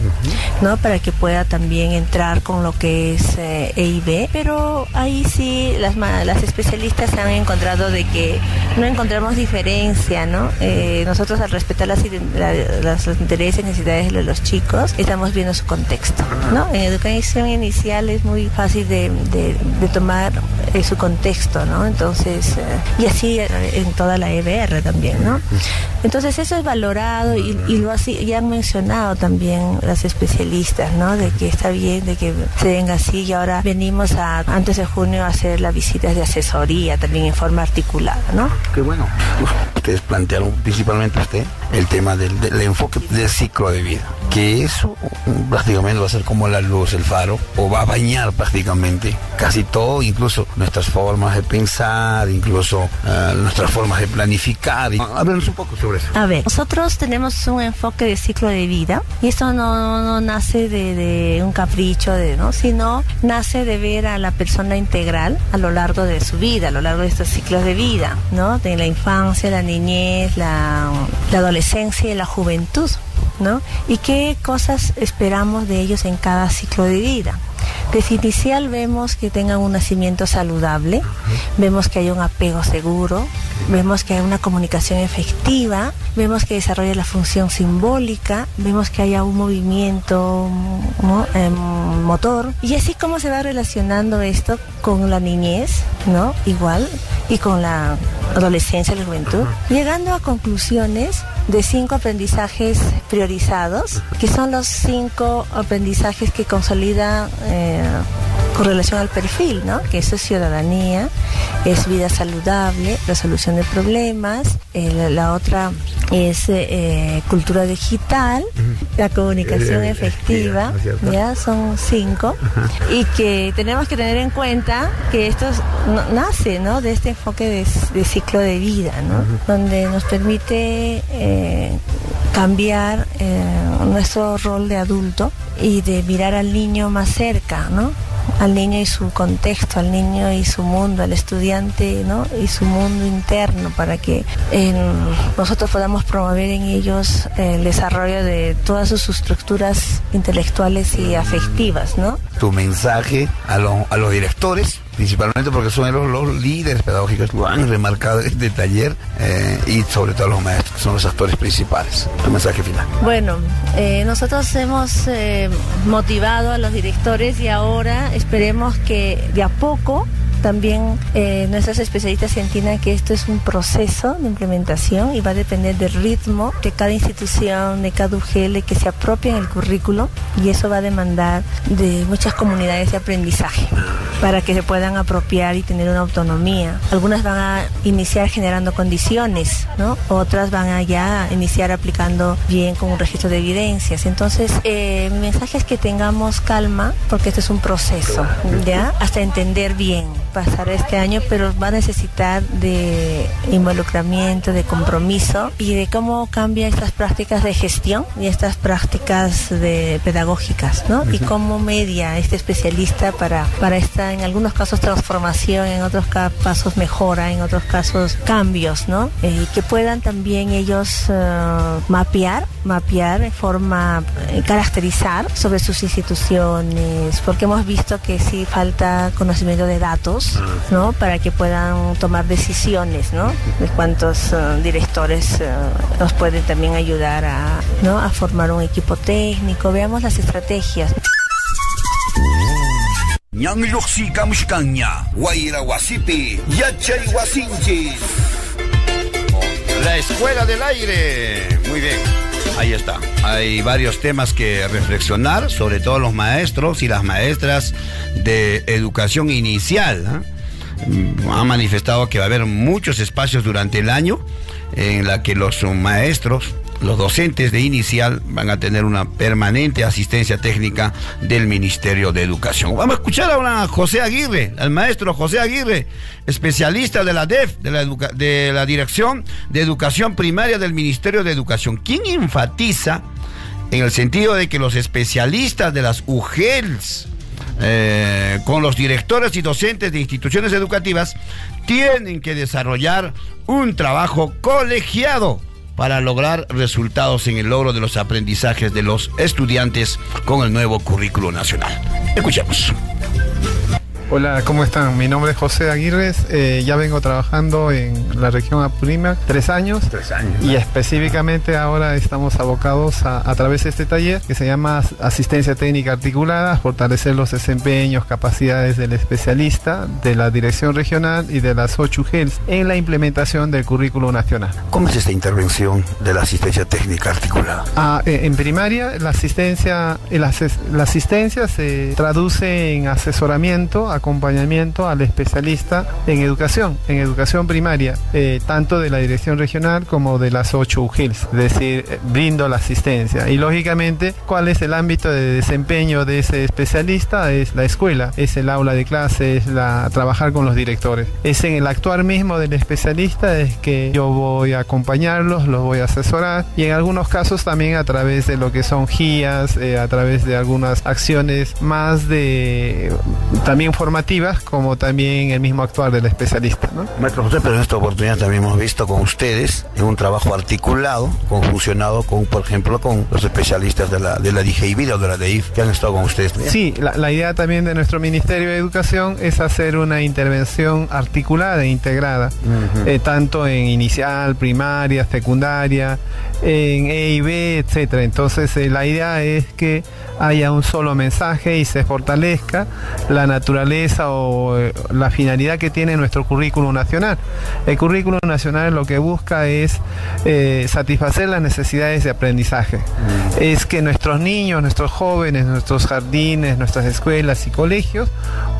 ¿no? Para que pueda también entrar con lo que es eh, EIB, pero ahí sí las, las especialistas han encontrado de que no encontramos diferencia, ¿no? Eh, nosotros al respetar las, las, intereses y necesidades de los chicos, estamos viendo su contexto, ¿no? En educación inicial es muy fácil de, de, tomar eh, su contexto, ¿no? Entonces, y así en toda la EBR también, ¿no? Entonces eso es valorado y, y lo así, ya han mencionado también las especialistas, ¿no? De que está bien, de que se venga así y ahora venimos a, antes de junio a hacer las visitas de asesoría también en forma articulada, ¿no? Qué bueno. ustedes plantearon, principalmente usted, el tema del, del enfoque del ciclo de vida, que eso mm, prácticamente va a ser como la luz, el faro, o va a bañar prácticamente casi todo, incluso nuestras formas de pensar, incluso uh, nuestras formas de planificar. Háblenos un poco sobre eso. A ver, nosotros tenemos un enfoque de ciclo de vida y esto no, no nace de, de, un capricho, de, ¿no? sino nace de ver a la persona integral a lo largo de su vida, a lo largo de estos ciclos de vida, ¿no? de la infancia, la niñez, la, adolescencia y la juventud. ¿no? Y qué cosas esperamos de ellos en cada ciclo de vida. Desde inicial vemos que tengan un nacimiento saludable, vemos que hay un apego seguro, vemos que hay una comunicación efectiva, vemos que desarrolla la función simbólica, vemos que haya un movimiento ¿no? eh, motor y así como se va relacionando esto con la niñez, ¿no? Igual, y con la adolescencia la juventud, llegando a conclusiones de cinco aprendizajes priorizados, que son los cinco aprendizajes que consolida eh, con relación al perfil, ¿no? Que eso es ciudadanía, es vida saludable, resolución de problemas, eh, la, la, otra es eh, cultura digital, la comunicación Eh, efectiva, ya son cinco, y que tenemos que tener en cuenta que esto es- no- nace, ¿no? De este enfoque de, de ciclo de vida, ¿no? Donde nos permite eh, cambiar eh, nuestro rol de adulto y de mirar al niño más cerca, ¿no? Al niño y su contexto, al niño y su mundo, al estudiante, ¿no? Y su mundo interno para que nosotros podamos promover en ellos eh, el desarrollo de todas sus estructuras intelectuales y afectivas, ¿no? Tu mensaje a, lo- a los directores, principalmente porque son los, los líderes pedagógicos, lo han remarcado en este taller, eh, y sobre todo los maestros, que son los actores principales. Tu mensaje final. Bueno, eh, nosotros hemos eh, motivado a los directores y ahora esperemos que de a poco también eh, nuestros especialistas entiendan que esto es un proceso de implementación y va a depender del ritmo de cada institución, de cada UGL que se apropie en el currículo y eso va a demandar de muchas comunidades de aprendizaje para que se puedan apropiar y tener una autonomía. Algunas van a iniciar generando condiciones, ¿no? Otras van a ya iniciar aplicando bien con un registro de evidencias. Entonces, eh, mi mensaje es que tengamos calma porque este es un proceso, ¿ya? Hasta entender bien. Pasará este año, pero va a necesitar de involucramiento, de compromiso y de cómo cambia estas prácticas de gestión y estas prácticas de pedagógicas, ¿no? Y cómo media este especialista para, para esta, en algunos casos, transformación, en otros ca- casos mejora, en otros casos cambios, ¿no? Eh, y que puedan también ellos eh, mapear, mapear de forma, eh, caracterizar sobre sus instituciones, porque hemos visto que sí falta conocimiento de datos, ¿no? Para que puedan tomar decisiones, ¿no? De cuántos eh, directores eh, nos pueden también ayudar a, ¿no? A formar un equipo técnico. Veamos las estrategias. Ñan lluqsi kamushkanya, Guaira Wasipi, Yachay Wasinchis. La escuela del aire. Muy bien. Ahí está. Hay varios temas que reflexionar, sobre todo los maestros y las maestras de educación inicial. ¿ah? Mm, Han manifestado que va a haber muchos espacios durante el año en la que los maestros, los docentes de inicial van a tener una permanente asistencia técnica del Ministerio de Educación. Vamos a escuchar ahora a José Aguirre, al maestro José Aguirre, especialista de la DEF, de la, Dirección de Educación Primaria del Ministerio de Educación, quien enfatiza en el sentido de que los especialistas de las UGELS, eh, con los directores y docentes de instituciones educativas, tienen que desarrollar un trabajo colegiado para lograr resultados en el logro de los aprendizajes de los estudiantes con el nuevo currículo nacional. Escuchemos. Hola, ¿cómo están? Mi nombre es José Aguirre, eh, ya vengo trabajando en la región Apurímac tres años. Tres años. Y específicamente ahora estamos abocados a, a través de este taller que se llama As- Asistencia Técnica Articulada, fortalecer los desempeños, capacidades del especialista, de la dirección regional y de las ocho UGELs en la implementación del currículo nacional. ¿Cómo es esta intervención de la asistencia técnica articulada? Ah, eh, en primaria, la asistencia, el ases- la asistencia se traduce en asesoramiento, acompañamiento al especialista en educación, en educación primaria, eh, tanto de la dirección regional como de las ocho UGILs, es decir, eh, brindo la asistencia. Y lógicamente, ¿cuál es el ámbito de desempeño de ese especialista? Es la escuela, es el aula de clase, es la, trabajar con los directores. Es en el actuar mismo del especialista es que yo voy a acompañarlos, los voy a asesorar y en algunos casos también a través de lo que son guías, eh, a través de algunas acciones más de también formativas como también el mismo actuar del especialista. ¿no? Maestro José, pero en esta oportunidad también hemos visto con ustedes en un trabajo articulado, conjuncionado con, por ejemplo, con los especialistas de la, de la DGIB o de la DEIF que han estado con ustedes. Sí, la, idea también de nuestro Ministerio de Educación es hacer una intervención articulada e integrada, eh, tanto en inicial, primaria, secundaria, en EIB, etcétera. Entonces, eh, la idea es que haya un solo mensaje y se fortalezca la naturaleza o eh, la finalidad que tiene nuestro currículum nacional. El currículum nacional lo que busca es eh, satisfacer las necesidades de aprendizaje. Mm. Es que nuestros niños, nuestros jóvenes, nuestros jardines, nuestras escuelas y colegios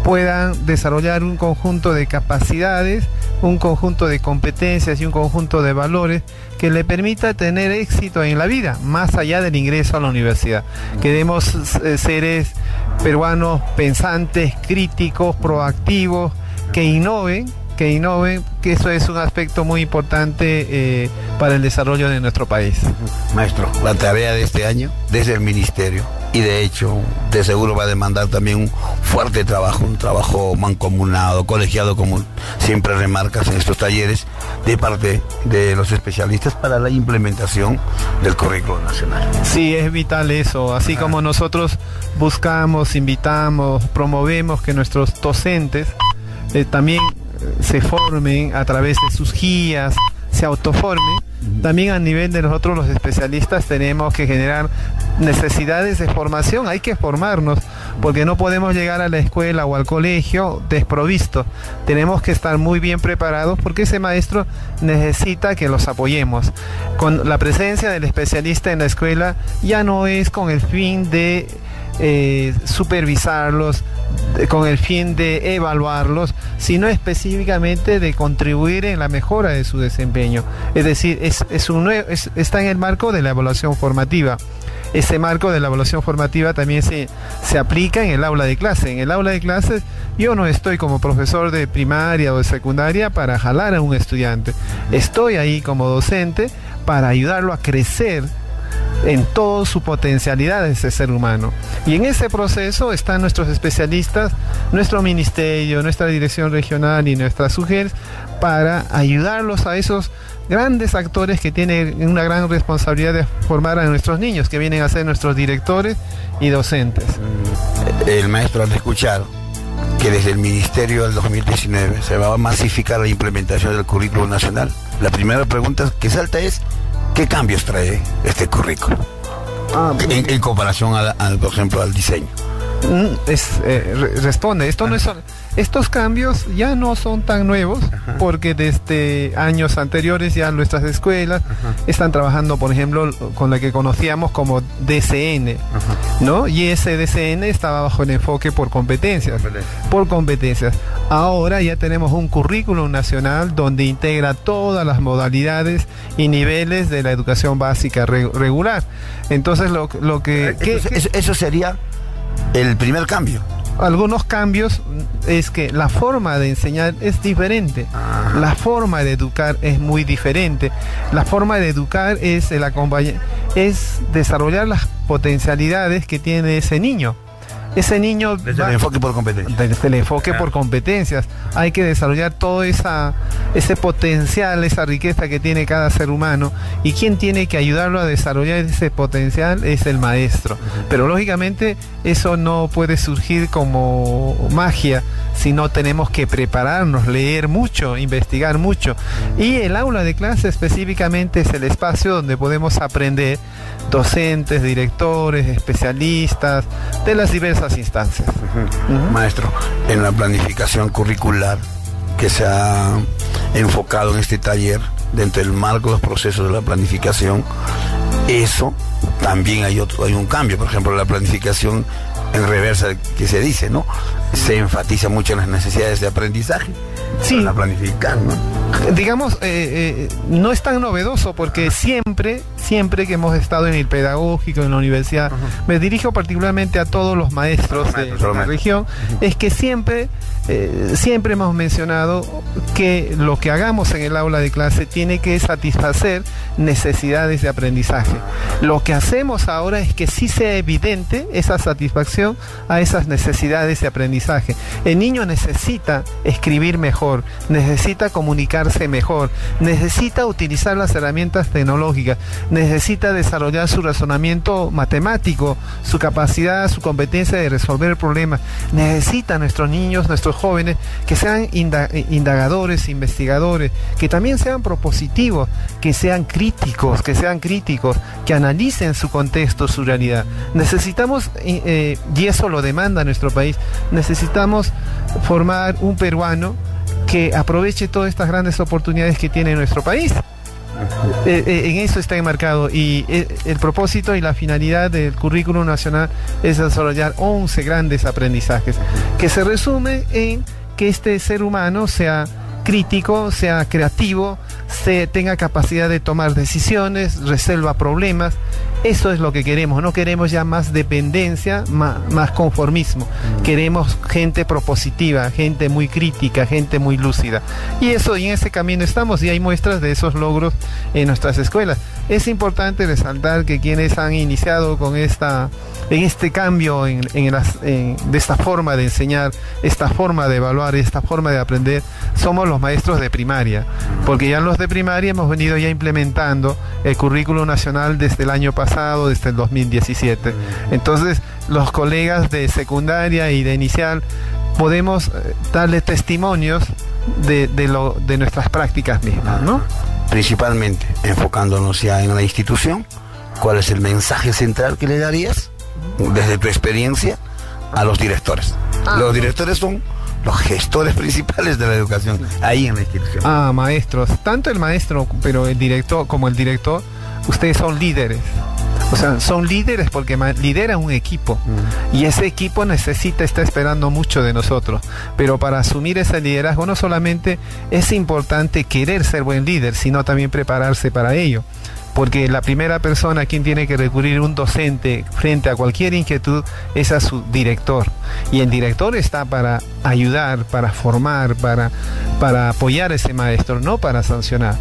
puedan desarrollar un conjunto de capacidades, un conjunto de competencias y un conjunto de valores que le permita tener éxito en la vida, más allá del ingreso a la universidad. Queremos eh, seres peruanos pensantes, críticos, proactivos, que innoven, que innoven, que eso es un aspecto muy importante eh, para el desarrollo de nuestro país. Maestro, la tarea de este año desde el Ministerio y de hecho de seguro va a demandar también un fuerte trabajo, un trabajo mancomunado, colegiado como siempre remarcas en estos talleres de parte de los especialistas para la implementación del currículo nacional. Sí, es vital eso, así como nosotros buscamos, invitamos, promovemos que nuestros docentes eh, también se formen a través de sus guías, se autoformen. También a nivel de nosotros los especialistas tenemos que generar necesidades de formación, hay que formarnos, porque no podemos llegar a la escuela o al colegio desprovisto. Tenemos que estar muy bien preparados porque ese maestro necesita que los apoyemos. Con la presencia del especialista en la escuela ya no es con el fin de eh, supervisarlos, con el fin de evaluarlos, sino específicamente de contribuir en la mejora de su desempeño. Es decir, es, un, está en el marco de la evaluación formativa. Ese marco de la evaluación formativa también se, se aplica en el aula de clase. En el aula de clases yo no estoy como profesor de primaria o de secundaria para jalar a un estudiante. Estoy ahí como docente para ayudarlo a crecer en toda su potencialidad de ese ser humano. Y en ese proceso están nuestros especialistas, nuestro ministerio, nuestra dirección regional y nuestras SUGERs para ayudarlos a esos grandes actores que tienen una gran responsabilidad de formar a nuestros niños, que vienen a ser nuestros directores y docentes. El maestro al escuchar que desde el Ministerio del 2019 se va a masificar la implementación del currículo nacional, la primera pregunta que salta es, ¿Qué cambios trae este currículo? Ah, en, comparación, al, por ejemplo, al diseño. Mm, es, eh, responde, esto no es, estos cambios ya no son tan nuevos porque desde años anteriores ya nuestras escuelas están trabajando, por ejemplo, con la que conocíamos como DCN, ¿no? Y ese DCN estaba bajo el enfoque por competencias, por competencias. Ahora ya tenemos un currículum nacional donde integra todas las modalidades y niveles de la educación básica regular. Entonces, lo, que... eso sería el primer cambio. Algunos cambios es que la forma de enseñar es diferente, la forma de educar es muy diferente, la forma de educar es el es desarrollar las potencialidades que tiene ese niño ese niño... Desde el enfoque por competencias. Desde el enfoque por competencias. Hay que desarrollar todo esa, ese potencial, esa riqueza que tiene cada ser humano. Y quien tiene que ayudarlo a desarrollar ese potencial es el maestro. Pero lógicamente eso no puede surgir como magia, sino tenemos que prepararnos, leer mucho, investigar mucho. Y el aula de clase específicamente es el espacio donde podemos aprender docentes, directores, especialistas de las diversas instancias. Maestro, en la planificación curricular que se ha enfocado en este taller, dentro del marco de los procesos de la planificación, eso también hay otro, hay un cambio. Por ejemplo, la planificación en reversa que se dice, ¿no? Se enfatiza mucho en las necesidades de aprendizaje. Sí. Para planificar, ¿no? digamos, eh, eh, no es tan novedoso porque siempre, siempre que hemos estado en el pedagógico, en la universidad, me dirijo particularmente a todos los maestros de, la región, es que siempre, eh, siempre hemos mencionado que lo que hagamos en el aula de clase tiene que satisfacer necesidades de aprendizaje. Lo que hacemos ahora es que sí sea evidente esa satisfacción a esas necesidades de aprendizaje. El niño necesita escribir mejor, necesita comunicar mejor, necesita utilizar las herramientas tecnológicas, necesita desarrollar su razonamiento matemático, su capacidad, su competencia de resolver problemas. Necesita nuestros niños, nuestros jóvenes, que sean indagadores, investigadores, que también sean propositivos, que sean críticos, que sean críticos, que analicen su contexto, su realidad. Necesitamos, eh, y eso lo demanda nuestro país, necesitamos formar un peruano que aproveche todas estas grandes oportunidades que tiene nuestro país. Eh, eh, en eso está enmarcado y eh, el propósito y la finalidad del currículum nacional es desarrollar 11 grandes aprendizajes que se resume en que este ser humano sea crítico, sea creativo, se tenga capacidad de tomar decisiones, resuelva problemas, eso es lo que queremos, no queremos ya más dependencia, más, conformismo. Mm. Queremos gente propositiva, gente muy crítica, gente muy lúcida. Y eso, y en ese camino estamos, y hay muestras de esos logros en nuestras escuelas. Es importante resaltar que quienes han iniciado con esta, en este cambio en, de esta forma de enseñar, esta forma de evaluar, esta forma de aprender, somos los maestros de primaria, porque ya los de primaria hemos venido ya implementando el currículo nacional desde el año pasado desde el 2017. Entonces, los colegas de secundaria y de inicial podemos eh, darle testimonios de, lo, de nuestras prácticas mismas, ¿no? Principalmente enfocándonos ya en la institución, ¿cuál es el mensaje central que le darías desde tu experiencia a los directores? Ah. Los directores son los gestores principales de la educación ahí en la institución. Ah, maestros, tanto el maestro, pero el director como el director, ustedes son líderes. O sea, son líderes porque lidera un equipo mm. y ese equipo necesita, está esperando mucho de nosotros. Pero para asumir ese liderazgo no solamente es importante querer ser buen líder, sino también prepararse para ello porque la primera persona a quien tiene que recurrir un docente frente a cualquier inquietud es a su director. Y el director está para ayudar, para formar, para, para apoyar a ese maestro, no para sancionar.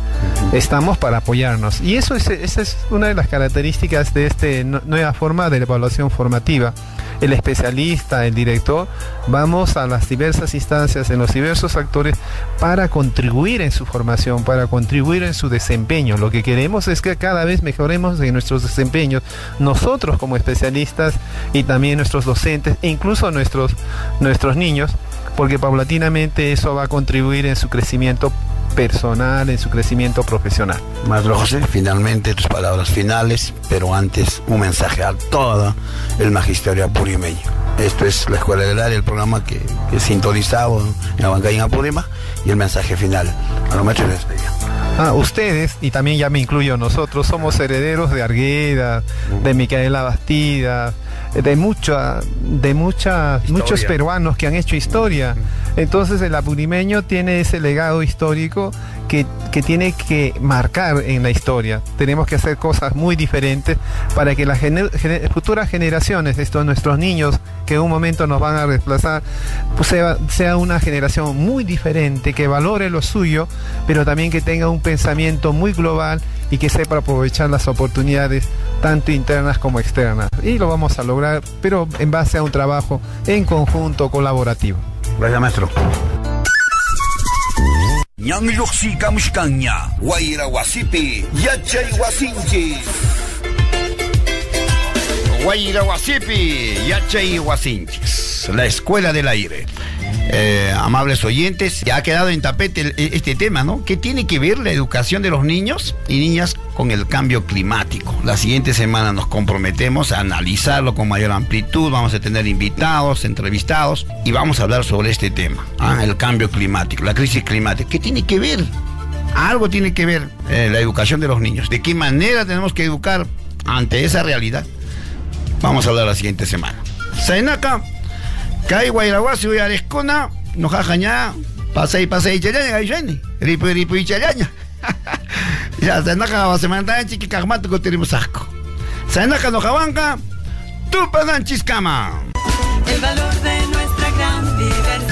Estamos para apoyarnos. Y eso es, esa es una de las características de esta nueva forma de evaluación formativa el especialista, el director, vamos a las diversas instancias, en los diversos actores, para contribuir en su formación, para contribuir en su desempeño. Lo que queremos es que cada vez mejoremos en nuestros desempeños, nosotros como especialistas y también nuestros docentes e incluso nuestros, nuestros niños, porque paulatinamente eso va a contribuir en su crecimiento personal, en su crecimiento profesional. Maestro José, finalmente tus palabras finales, pero antes un mensaje a todo el magisterio apurimeño. Esto es la Escuela del Área, el programa que, que sintonizado en Abancay en Apurima, y el mensaje final. A los maestros de Ah, ustedes, y también ya me incluyo nosotros, somos herederos de Argueda, de Micaela Bastida, de mucha, de muchas, muchos peruanos que han hecho historia. Entonces el apurimeño tiene ese legado histórico que, tiene que marcar en la historia. Tenemos que hacer cosas muy diferentes para que las futuras generaciones, estos nuestros niños que en un momento nos van a desplazar, pues sea, sea una generación muy diferente, que valore lo suyo, pero también que tenga un pensamiento muy global y que sepa aprovechar las oportunidades tanto internas como externas. Y lo vamos a lograr, pero en base a un trabajo en conjunto colaborativo. Gracias, maestro. Guaira Yachay Wasinchis, la escuela del aire. Eh, amables oyentes, ya ha quedado en tapete este tema, ¿no? ¿Qué tiene que ver la educación de los niños y niñas con el cambio climático? La siguiente semana nos comprometemos a analizarlo con mayor amplitud, vamos a tener invitados, entrevistados y vamos a hablar sobre este tema, ¿ah? el cambio climático, la crisis climática. ¿Qué tiene que ver? Algo tiene que ver eh, la educación de los niños. ¿De qué manera tenemos que educar ante esa realidad? Vamos a hablar la siguiente semana. Sainaka, Kai Guairaguasi y Arescona, no jajaña, pasei pasei chalaña, gaishani, ripu ripu y chalaña. Ya, Sainaka va a semana chiqui cagmato que tenemos asco. Sainaka no jabanca, tu chiscama. El valor de nuestra gran diversidad